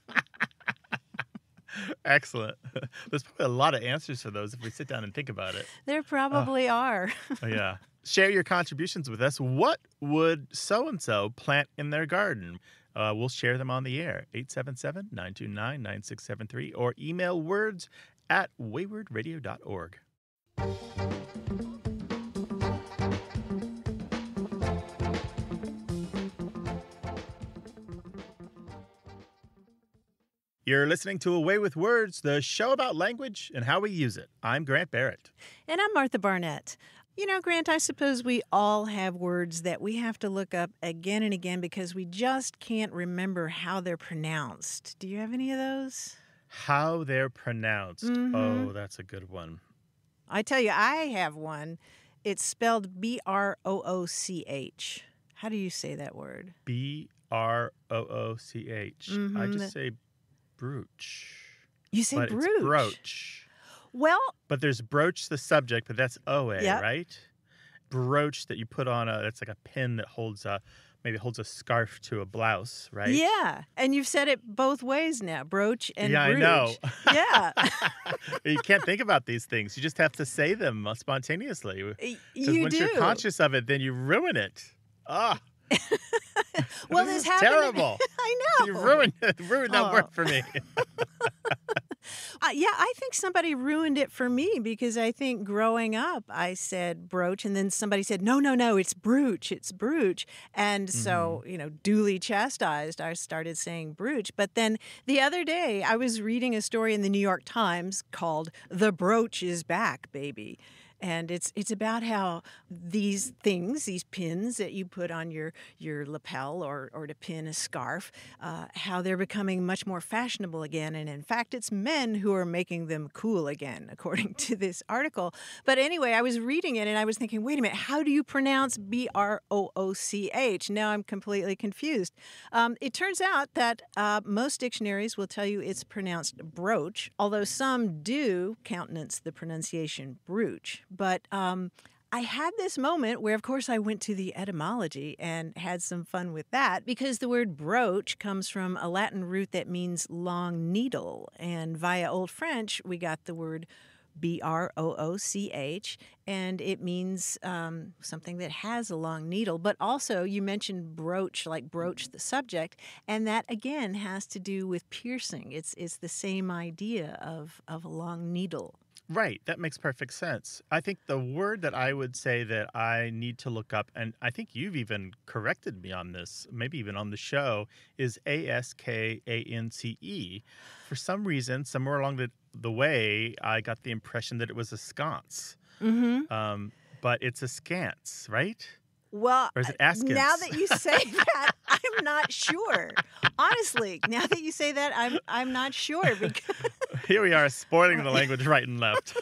[SPEAKER 1] Excellent. *laughs* There's probably a lot of answers for those if we sit down and think about it.
[SPEAKER 2] There probably are.
[SPEAKER 1] Oh, *laughs* yeah. Share your contributions with us. What would so and so plant in their garden? Uh, we'll share them on the air. 877 929 9673 or email words at waywordradio.org. You're listening to A Way with Words, the show about language and how we use it. I'm Grant Barrett.
[SPEAKER 2] And I'm Martha Barnette. You know, Grant, I suppose we all have words that we have to look up again and again because we just can't remember how they're pronounced. Do you have any of those?
[SPEAKER 1] How they're pronounced.
[SPEAKER 2] Mhm.
[SPEAKER 1] Oh, that's a good one.
[SPEAKER 2] I tell you, I have one. It's spelled B R O O C H. How do you say that word?
[SPEAKER 1] B R O O C H. I
[SPEAKER 2] Mhm,
[SPEAKER 1] just say brooch.
[SPEAKER 2] You say
[SPEAKER 1] but
[SPEAKER 2] brooch.
[SPEAKER 1] Brooch.
[SPEAKER 2] Well,
[SPEAKER 1] But there's brooch the subject, but that's O A,
[SPEAKER 2] Yep.
[SPEAKER 1] right? Brooch that you put on a that's like a pin that holds a maybe holds a scarf to a blouse, right?
[SPEAKER 2] yeah. And you've said it both ways now brooch and
[SPEAKER 1] yeah, I know.
[SPEAKER 2] brooch. *laughs* Yeah. *laughs*
[SPEAKER 1] you can't think about these things. You just have to say them spontaneously.
[SPEAKER 2] You
[SPEAKER 1] once
[SPEAKER 2] do.
[SPEAKER 1] you're conscious of it, then you ruin it. Ah, *laughs*
[SPEAKER 2] well,
[SPEAKER 1] this
[SPEAKER 2] this
[SPEAKER 1] is
[SPEAKER 2] happened.
[SPEAKER 1] terrible. *laughs*
[SPEAKER 2] I know.
[SPEAKER 1] you ruined ruined that
[SPEAKER 2] Oh.
[SPEAKER 1] word for me. *laughs*
[SPEAKER 2] Uh, yeah, I think somebody ruined it for me because I think growing up I said brooch and then somebody said, no, no, no, it's brooch, it's brooch. And so,
[SPEAKER 1] Mm-hmm.
[SPEAKER 2] you know, duly chastised, I started saying brooch. But then the other day I was reading a story in the New York Times called The Brooch is Back, Baby. And it's it's about how these things, these pins that you put on your your lapel or or to pin a scarf, uh, how they're becoming much more fashionable again. And in fact, it's men who are making them cool again, *laughs* according to this article. But anyway, I was reading it and I was thinking, wait a minute, how do you pronounce B R O O C H? Now I'm completely confused. Um, it turns out that uh, most dictionaries will tell you it's pronounced brooch, although some do countenance the pronunciation brooch. But um, I had this moment where, of course, I went to the etymology and had some fun with that because the word brooch comes from a Latin root that means long needle. And via Old French, we got the word B R O O C H, and it means um, something that has a long needle. But also, you mentioned brooch, like broach the subject, and that again has to do with piercing. It's it's the same idea of of a long needle.
[SPEAKER 1] Right, that makes perfect sense. I think the word that I would say that I need to look up, and I think you've even corrected me on this, maybe even on the show, is A S K A N C E. For some reason, somewhere along the, the way, I got the impression that it was a sconce,
[SPEAKER 2] Mm-hmm.
[SPEAKER 1] um, but it's a scance, right?
[SPEAKER 2] Well,
[SPEAKER 1] Or is it
[SPEAKER 2] uh,
[SPEAKER 1] askance?
[SPEAKER 2] now that you say *laughs* that, I'm not sure. Honestly, now that you say that, I'm I'm not sure because *laughs*
[SPEAKER 1] Here we are spoiling the *laughs* language right and left.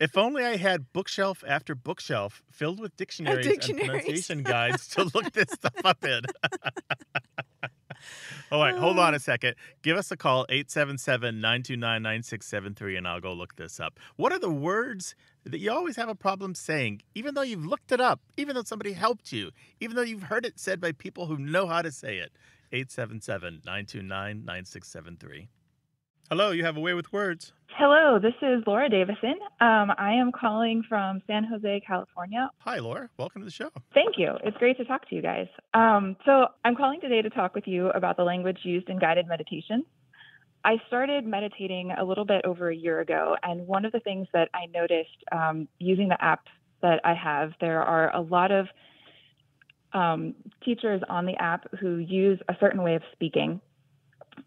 [SPEAKER 1] if only I had bookshelf after bookshelf filled with dictionaries,
[SPEAKER 2] dictionaries.
[SPEAKER 1] and pronunciation guides to look this stuff up in. *laughs* All right, hold on uh. a second. Give us a call, 877 929 9673, and I'll go look this up. What are the words that you always have a problem saying, even though you've looked it up, even though somebody helped you, even though you've heard it said by people who know how to say it? 877 929 9673. Hello, you have a way with words.
[SPEAKER 10] Hello, this is Laura Davison. Um, I am calling from San Jose, California.
[SPEAKER 1] Hi, Laura. Welcome to the show.
[SPEAKER 10] Thank you. It's great to talk to you guys. Um, so, I'm calling today to talk with you about the language used in guided meditation. I started meditating a little bit over a year ago, and one of the things that I noticed um, using the app that I have, there are a lot of um, teachers on the app who use a certain way of speaking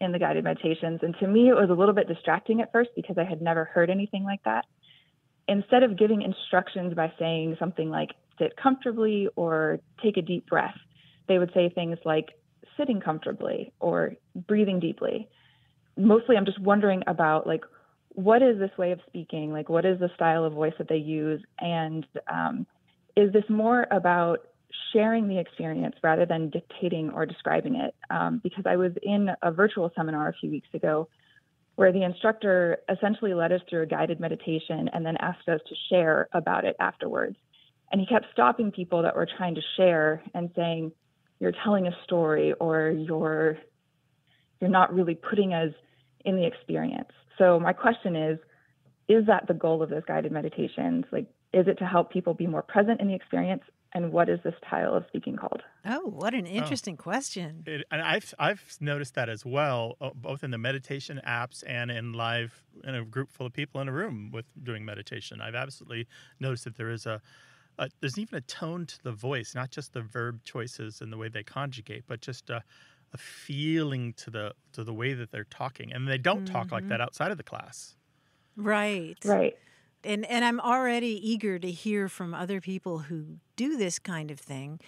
[SPEAKER 10] in the guided meditations. And to me, it was a little bit distracting at first because I had never heard anything like that. Instead of giving instructions by saying something like sit comfortably or take a deep breath, they would say things like sitting comfortably or breathing deeply. Mostly, I'm just wondering about like, what is this way of speaking? Like, what is the style of voice that they use? And um, is this more about sharing the experience rather than dictating or describing it. Um, because I was in a virtual seminar a few weeks ago where the instructor essentially led us through a guided meditation and then asked us to share about it afterwards. And he kept stopping people that were trying to share and saying, "You're telling a story, or you're you're not really putting us in the experience." So my question is, is that the goal of those guided meditations? Like, is it to help people be more present in the experience? And what is this style of speaking called?
[SPEAKER 2] oh, what an interesting question.
[SPEAKER 1] It, and I've I've noticed that as well, uh, both in the meditation apps and in live in a group full of people in a room with doing meditation. I've absolutely noticed that there is a, a there's even a tone to the voice, not just the verb choices and the way they conjugate, but just a, a feeling to the to the way that they're talking, and they don't talk like
[SPEAKER 2] Mhm.
[SPEAKER 1] that outside of the class.
[SPEAKER 2] Right.
[SPEAKER 10] Right.
[SPEAKER 2] And and I'm already eager to hear from other people who do this kind of thing.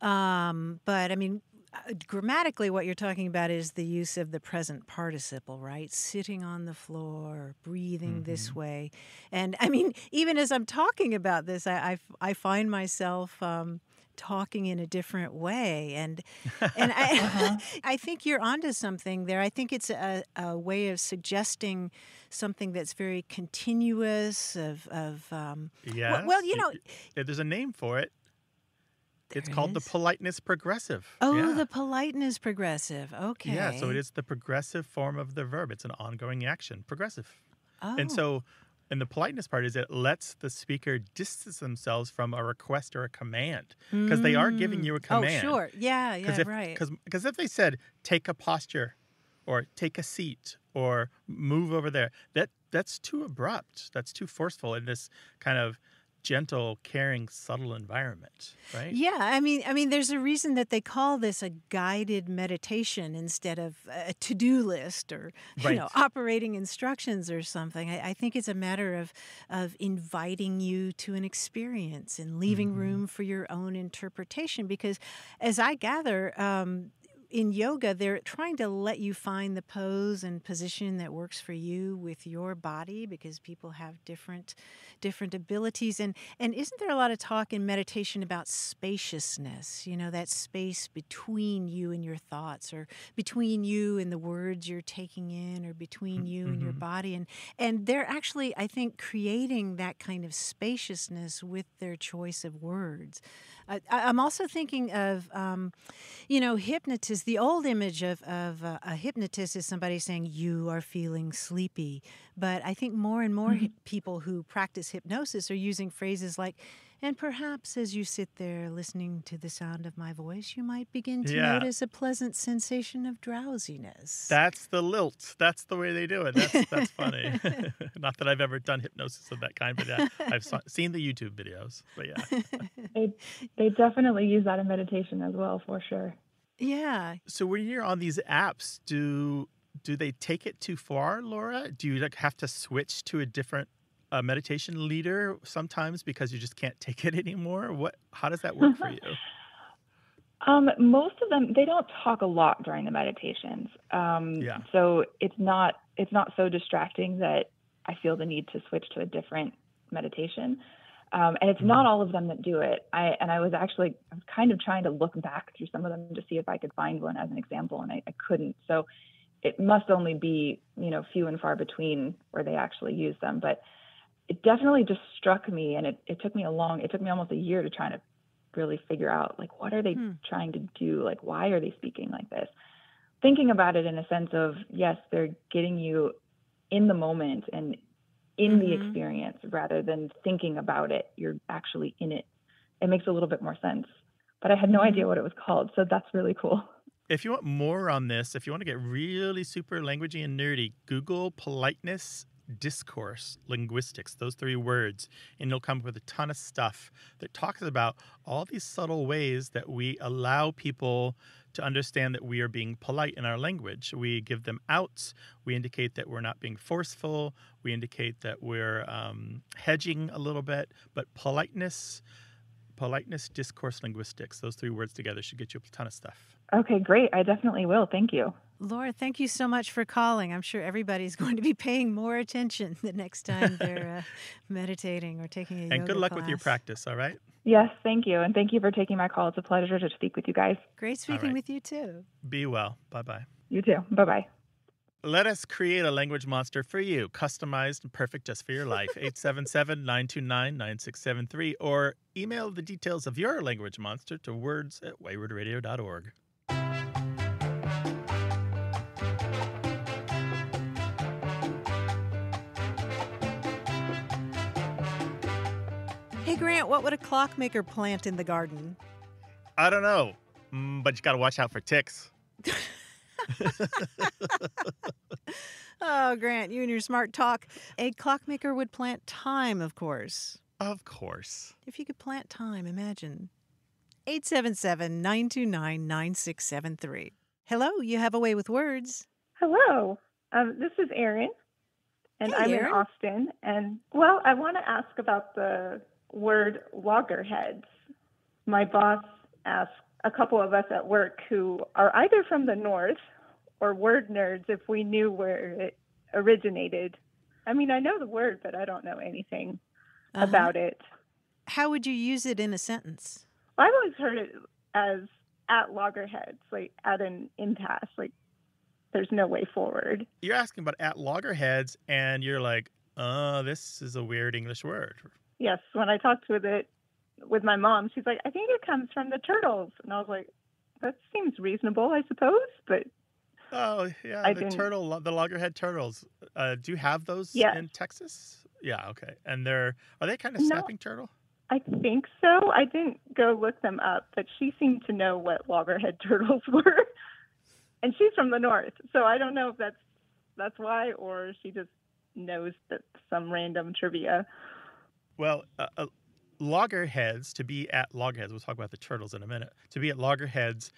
[SPEAKER 2] Um, but I mean, uh, grammatically, what you're talking about is the use of the present participle, right? Sitting on the floor, breathing this way, and I mean, even as I'm talking about this, I I find myself. Um, talking in a different way and and I *laughs* *laughs* I think you're onto something there. I think it's a, a way of suggesting something that's very continuous of of um,
[SPEAKER 1] Yeah.
[SPEAKER 2] well, you know-
[SPEAKER 1] there's a name for it. It's
[SPEAKER 2] There
[SPEAKER 1] called the politeness progressive.
[SPEAKER 2] oh
[SPEAKER 1] Yeah.
[SPEAKER 2] the politeness progressive. Okay.
[SPEAKER 1] Yeah, so it is the progressive form of the verb. It's an ongoing action, progressive.
[SPEAKER 2] Oh.
[SPEAKER 1] And so, and the politeness part is it lets the speaker distance themselves from a request or a command because they are giving
[SPEAKER 2] Mm.
[SPEAKER 1] you a command.
[SPEAKER 2] Oh, sure. Yeah, yeah,
[SPEAKER 1] if,
[SPEAKER 2] right.
[SPEAKER 1] Because if they said, take a posture or take a seat or move over there. That that's too abrupt. That's too forceful in this kind of gentle, caring, subtle environment, right?
[SPEAKER 2] Yeah, I mean, I mean, there's a reason that they call this a guided meditation instead of a to-do list or *laughs* you know operating instructions or something. I, I think it's a matter of of inviting you to an experience and leaving room for your own interpretation. Because, as I gather. Um, in yoga, they're trying to let you find the pose and position that works for you with your body because people have different different abilities. And and isn't there a lot of talk in meditation about spaciousness you know that space between you and your thoughts or between you and the words you're taking in or between you and your
[SPEAKER 1] mhm.
[SPEAKER 2] body? And and they're actually i think creating that kind of spaciousness with their choice of words I, i'm also thinking of um, you know hypnotists the old image of, of uh, a hypnotist is somebody saying you are feeling sleepy. But i think more and more hy- people who practice hypnosis are using phrases like and perhaps as you sit there listening to the sound of my voice you might begin to
[SPEAKER 1] Yeah.
[SPEAKER 2] notice a pleasant sensation of drowsiness
[SPEAKER 1] That's the lilt. That's the way they do it. That's that's funny. *laughs* *laughs* Not that I've ever done hypnosis of that kind, but yeah, I've saw, seen the YouTube videos. But yeah. *laughs*
[SPEAKER 10] They, they definitely use that in meditation as well, for sure.
[SPEAKER 2] yeah
[SPEAKER 1] So when you're on these apps, do do they take it too far, Laura? Do you like have to switch to a different uh, meditation leader sometimes because you just can't take it *laughs* anymore? What? How does that work for *laughs* you?
[SPEAKER 10] Um, most of them they don't talk a lot during the meditations. Um,
[SPEAKER 1] Yeah.
[SPEAKER 10] So it's not it's not so distracting that I feel the need to switch to a different meditation. Um, and it's not all of them that do it. I and I was actually I was kind of trying to look back through some of them to see if I could find one as an example, and I, I couldn't. So it must only be you know few and far between where they actually use them. But it definitely just struck me, and it, it took me a long it took me almost a year to try to really figure out like what are they
[SPEAKER 2] Hmm.
[SPEAKER 10] trying to do? Like why are they speaking like this? Thinking about it in a sense of yes they're getting you in the moment and in the
[SPEAKER 2] Mhm.
[SPEAKER 10] experience rather than thinking about it. You're actually in it. It makes a little bit more sense. But i had no idea what it was called so that's really cool.
[SPEAKER 1] If you want more on this, if you want to get really super languagey and nerdy, Google politeness discourse linguistics, those three words, and you'll come up with a ton of stuff that talks about all these subtle ways that we allow people to understand that we are being polite in our language. We give them outs. We indicate that we're not being forceful. We indicate that we're um, hedging a little bit. But politeness, politeness, discourse, linguistics, those three words together should get you a ton of stuff.
[SPEAKER 10] Okay great i definitely will thank you
[SPEAKER 2] Laura, thank you so much for calling. I'm sure everybody's *laughs* going to be paying more attention the next time they're uh, *laughs* meditating or taking a
[SPEAKER 1] And
[SPEAKER 2] yoga
[SPEAKER 1] good luck with your practice, all right?
[SPEAKER 10] yes thank you and thank you for taking my call it's a pleasure to speak with you guys
[SPEAKER 2] Great speaking
[SPEAKER 1] right.
[SPEAKER 2] with you too.
[SPEAKER 1] Be well. Bye bye.
[SPEAKER 10] you too bye bye
[SPEAKER 1] Let us create a language monster for you, customized and perfect just for your life. 877 929 9673, or email the details *laughs* of your language monster to words at waywordradio.org.
[SPEAKER 2] Hey Grant, what would a clockmaker plant in the garden?
[SPEAKER 1] I don't know, mm, but you got to watch out for ticks. *laughs*
[SPEAKER 2] Oh, Grant, you and your smart talk. A clockmaker would plant time, of course.
[SPEAKER 1] Of course.
[SPEAKER 2] If you could plant time, imagine. 877 929 9673. Hello, you have a way with words.
[SPEAKER 11] Hello, um, this is Erin, and
[SPEAKER 2] Hey,
[SPEAKER 11] I'm
[SPEAKER 2] Erin.
[SPEAKER 11] in Austin. And well, I want to ask about the word loggerheads. My boss asked a couple of us at work who are either from the north or word nerds if we knew where it originated. I mean, I know the word, but I don't know anything
[SPEAKER 2] Uh-huh.
[SPEAKER 11] about it.
[SPEAKER 2] How would you use it in a sentence?
[SPEAKER 11] I've always heard it as at loggerheads, like at an impasse, like there's no way forward.
[SPEAKER 1] You're asking about at loggerheads, and you're like, uh, this is a weird English word.
[SPEAKER 11] yes, when I talked with it with my mom, she's like, I think it comes from the turtles. And I was like, that seems reasonable, I suppose. But
[SPEAKER 1] Oh, yeah,
[SPEAKER 11] I
[SPEAKER 1] the
[SPEAKER 11] didn't-
[SPEAKER 1] turtle, the loggerhead turtles. Uh, do you have those
[SPEAKER 11] Yes.
[SPEAKER 1] in Texas? Yeah, okay. And they're, are they kind of
[SPEAKER 11] No.
[SPEAKER 1] snapping turtle?
[SPEAKER 11] I think so. I didn't go look them up, but she seemed to know what loggerhead *laughs* turtles were. and she's from the north, so I don't know if that's that's why or she just knows that some random trivia.
[SPEAKER 1] Well, uh, uh, loggerheads to be at loggerheads. We'll talk about the turtles in a minute. To be at loggerheads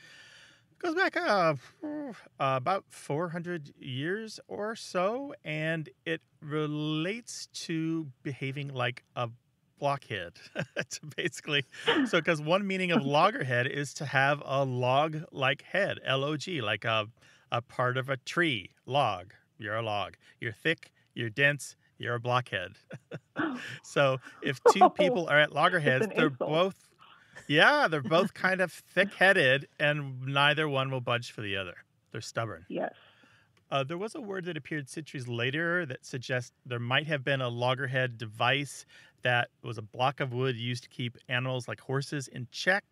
[SPEAKER 1] goes back uh, uh, about 400 years or so, and it relates to behaving like a blockhead. *laughs* It's basically, so because one meaning of loggerhead is to have a log-like head, L-O-G, like a a part of a tree, log. You're a log. You're thick. You're dense. You're a blockhead. *laughs* so if *laughs* two people are at loggerheads, they're
[SPEAKER 11] insult.
[SPEAKER 1] both, yeah, they're both kind of thick-headed, and neither one will budge for the other. They're stubborn.
[SPEAKER 11] Yes.
[SPEAKER 1] Uh, there was a word that appeared centuries later that suggests there might have been a loggerhead device that was a block of wood used to keep animals like horses in check,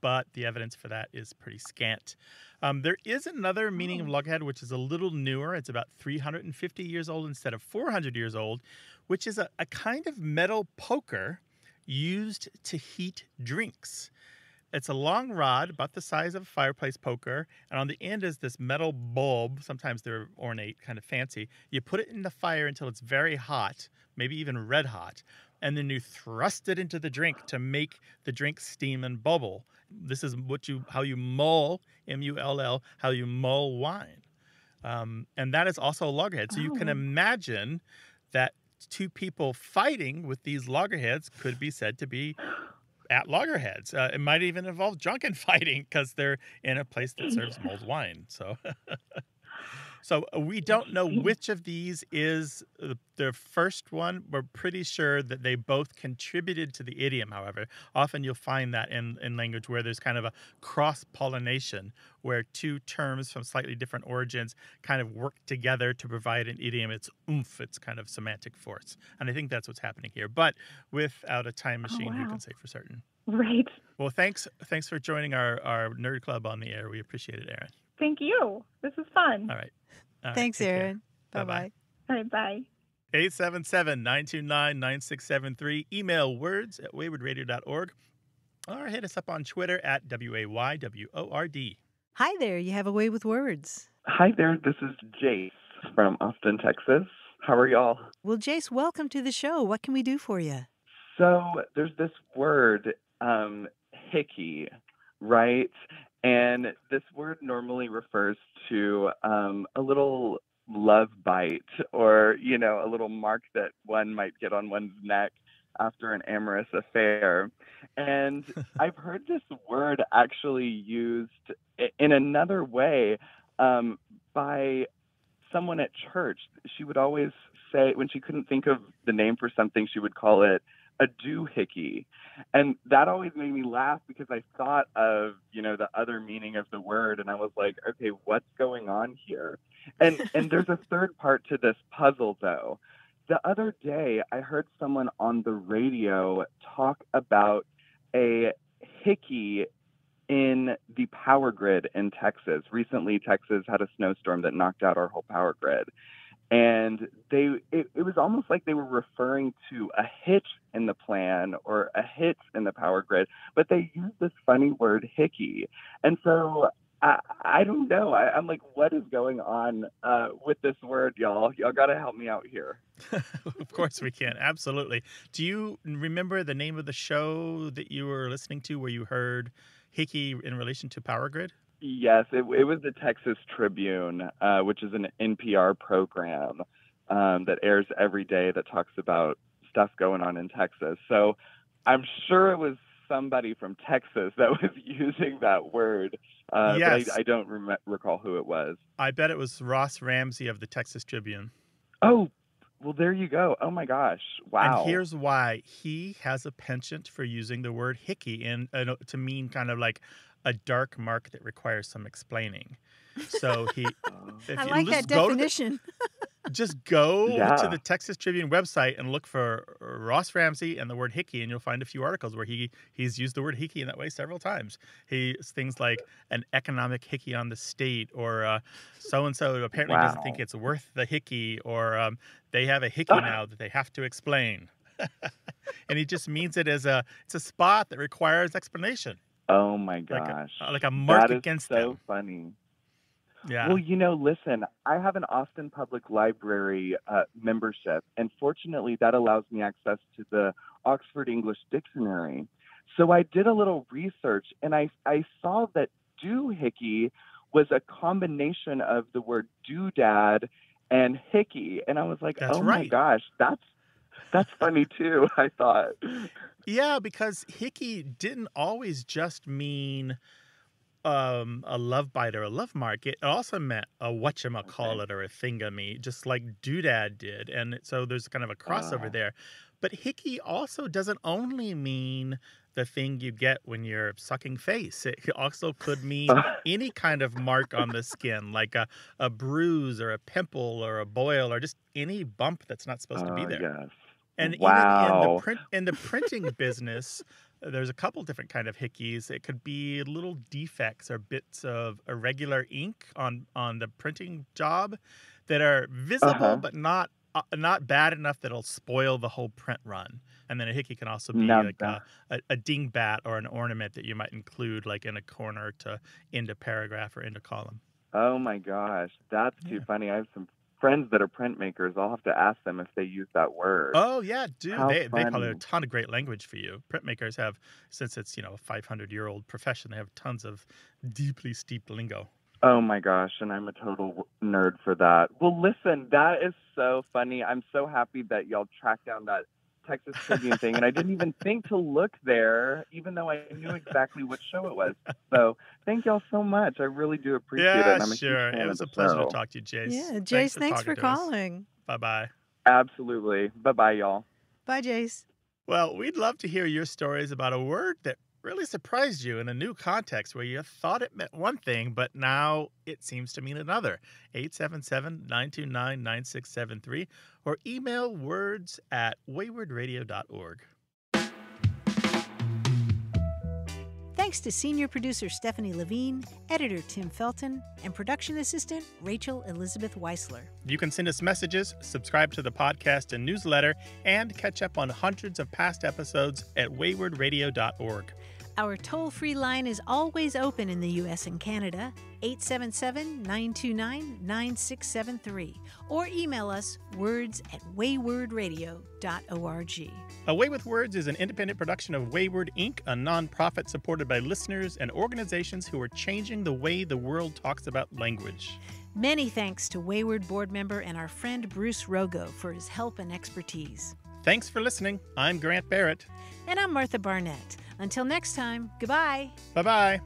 [SPEAKER 1] but the evidence for that is pretty scant. Um, there is another meaning of loggerhead, which is a little newer. It's about 350 years old instead of 400 years old, which is a, a kind of metal poker used to heat drinks. It's a long rod about the size of a fireplace poker, and on the end is this metal bulb. Sometimes they're ornate, kind of fancy. You put it in the fire until it's very hot, maybe even red hot, and then you thrust it into the drink to make the drink steam and bubble. This is what you how you mull M U L L how you mull wine, um, and that is also a loggerhead. So you can
[SPEAKER 11] Oh.
[SPEAKER 1] imagine that two people fighting with these loggerheads could be said to be at loggerheads. Uh, it might even involve drunken *laughs* fighting because they're in a place that serves mulled wine. So, *laughs* so uh, we don't know which of these is the, the first one. We're pretty sure that they both contributed to the idiom. However, often you'll find that in, in language where there's kind of a cross pollination, where two terms from slightly different origins kind of work together to provide an idiom. It's oomph. It's kind of semantic force, and I think that's what's happening here. But without a time machine, who
[SPEAKER 11] wow.
[SPEAKER 1] can say for certain?
[SPEAKER 11] Right.
[SPEAKER 1] Well, thanks thanks for joining our, our nerd club on the air. We appreciate it, Erin.
[SPEAKER 11] Thank you. This is fun.
[SPEAKER 1] All right. All right,
[SPEAKER 2] Thanks,
[SPEAKER 1] take care.
[SPEAKER 2] Erin. Bye
[SPEAKER 1] Bye-bye.
[SPEAKER 2] bye.
[SPEAKER 11] All right, bye.
[SPEAKER 1] 877-929-9673. Email words at waywordradio.org or hit us up on Twitter at W-A-Y-W-O-R-D.
[SPEAKER 2] Hi there. You have a way with words.
[SPEAKER 12] Hi there, this is Jace from Austin, Texas. How are y'all?
[SPEAKER 2] Well, Jace, welcome to the show. What can we do for you?
[SPEAKER 12] So there's this word, um, hickey, right? And this word normally refers to um, a little love bite or, you know, a little mark that one might get on one's neck after an amorous affair. And *laughs* I've heard this word actually used in another way um, by someone at church. She would always say, when she couldn't think of the name for something, she would call it a doohickey. And that always made me laugh because I thought of, you know, the other meaning of the word and I was like, okay, what's going on here? And *laughs* and there's a third part to this puzzle though. The other day I heard someone on the radio talk about a hickey in the power grid in Texas. Recently Texas had a snowstorm that knocked out our whole power grid and they it, it was almost like they were referring to a hitch in the plan or a hitch in the power grid but they used this funny word hickey and so i i don't know I, i'm like what is going on uh with this word y'all y'all gotta help me out here *laughs*
[SPEAKER 1] of course we can. Absolutely. Do you remember the name of the show that you were listening to where you heard Hickey in relation to Power Grid?
[SPEAKER 12] Yes, it, it was the Texas Tribune, uh, which is an NPR program um, that airs every day that talks about stuff going on in Texas. So I'm sure it was somebody from Texas that *laughs* was using that word, uh,
[SPEAKER 1] Yes.
[SPEAKER 12] I, I don't rem- recall who it was.
[SPEAKER 1] I bet it was Ross Ramsey of the Texas Tribune.
[SPEAKER 12] Oh, well, there you go. Oh my gosh. Wow.
[SPEAKER 1] And here's why he has a penchant for using the word hickey in uh, to mean kind of like a dark mark that requires some explaining. So *laughs* he, if
[SPEAKER 2] I
[SPEAKER 1] you
[SPEAKER 2] like
[SPEAKER 1] just
[SPEAKER 2] that
[SPEAKER 1] go to the- *laughs* just go to the Texas Tribune website and look for Ross Ramsey and the word hickey, and you'll find a few articles where he he's used the word hickey in that way several times. He things like an economic hickey on the state, or so and so apparently doesn't think it's worth the hickey, or um, they have a hickey now that they have to explain. *laughs* and he just means it as a it's a spot that requires explanation,
[SPEAKER 12] oh my
[SPEAKER 1] like
[SPEAKER 12] gosh.
[SPEAKER 1] a, uh, like a mark
[SPEAKER 12] that is
[SPEAKER 1] against
[SPEAKER 12] so
[SPEAKER 1] them.
[SPEAKER 12] funny.
[SPEAKER 1] Yeah.
[SPEAKER 12] Well, you know, listen, I have an Austin Public Library uh, membership, and fortunately, that allows me access to the Oxford English Dictionary. So I did a little research, and I I saw that doohickey was a combination of the word doodad and hickey, and I was like,
[SPEAKER 1] That's
[SPEAKER 12] oh my gosh, that's *laughs* that's funny too. I thought.
[SPEAKER 1] Yeah, because hickey didn't always just mean um, a love bite or a love mark. It also meant a whatchamacallit or a thingamy, just like doodad did. And so there's kind of a crossover
[SPEAKER 12] Ah.
[SPEAKER 1] there. But hickey also doesn't only mean the thing you get when you're sucking face. It *laughs* also could mean *laughs* any kind of mark on the skin, like a, a bruise or a pimple or a boil or just any bump that's not supposed to be
[SPEAKER 12] Oh,
[SPEAKER 1] there.
[SPEAKER 12] yes.
[SPEAKER 1] And even in the print in the printing business, there's a couple different kind of hickeys. It could be little defects or bits of irregular ink on on the printing job that are visible
[SPEAKER 12] Uh-huh.
[SPEAKER 1] but not uh, not bad enough that it'll spoil the whole print run. And then a hickey can also be
[SPEAKER 12] Now
[SPEAKER 1] like a, a, a dingbat or an ornament that you might include like in a corner to end a paragraph or end a column.
[SPEAKER 12] Oh my gosh, that's too funny. I have some friends that are printmakers. I'll have to ask them if they use that word.
[SPEAKER 1] Oh yeah, dude.
[SPEAKER 12] How
[SPEAKER 1] They they probably have a ton of great language for you. Printmakers have, since it's you know a 500 year old profession, they have tons of deeply steeped lingo.
[SPEAKER 12] Oh my gosh, and I'm a total nerd for that. Well, listen, that is so funny. I'm so happy that y'all tracked down that Texas Tribune thing, and I didn't even think to look there, even though I knew exactly what show it was. So thank y'all so much. I really do appreciate it.
[SPEAKER 1] yeah,
[SPEAKER 12] and I'm a
[SPEAKER 1] sure. it was a pleasure
[SPEAKER 12] show.
[SPEAKER 1] to talk to you, Jace.
[SPEAKER 2] Yeah, Jace, thanks for calling.
[SPEAKER 1] Bye bye.
[SPEAKER 12] Absolutely. Bye bye, y'all.
[SPEAKER 2] Bye, Jace.
[SPEAKER 1] Well, we'd love to hear your stories about a word that really surprised you in a new context where you thought it meant one thing, but now it seems to mean another. 877 929 9673 or email words at waywordradio.org.
[SPEAKER 2] Thanks to senior producer Stephanie Levine, editor Tim Felton, and production assistant Rachel Elizabeth Weissler.
[SPEAKER 1] You can send us messages, subscribe to the podcast and newsletter, and catch up on hundreds of past episodes at waywordradio.org.
[SPEAKER 2] Our toll free line is always open in the U.S. and Canada, 877 929 9673, or email us words at waywordradio.org.
[SPEAKER 1] Away with Words is an independent production of Wayword Inc., a nonprofit supported by listeners and organizations who are changing the way the world talks about language.
[SPEAKER 2] Many thanks to Wayword board member and our friend Bruce Rogo for his help and expertise.
[SPEAKER 1] Thanks for listening. I'm Grant Barrett.
[SPEAKER 2] And I'm Martha Barnette. Until next time, goodbye.
[SPEAKER 1] Bye bye.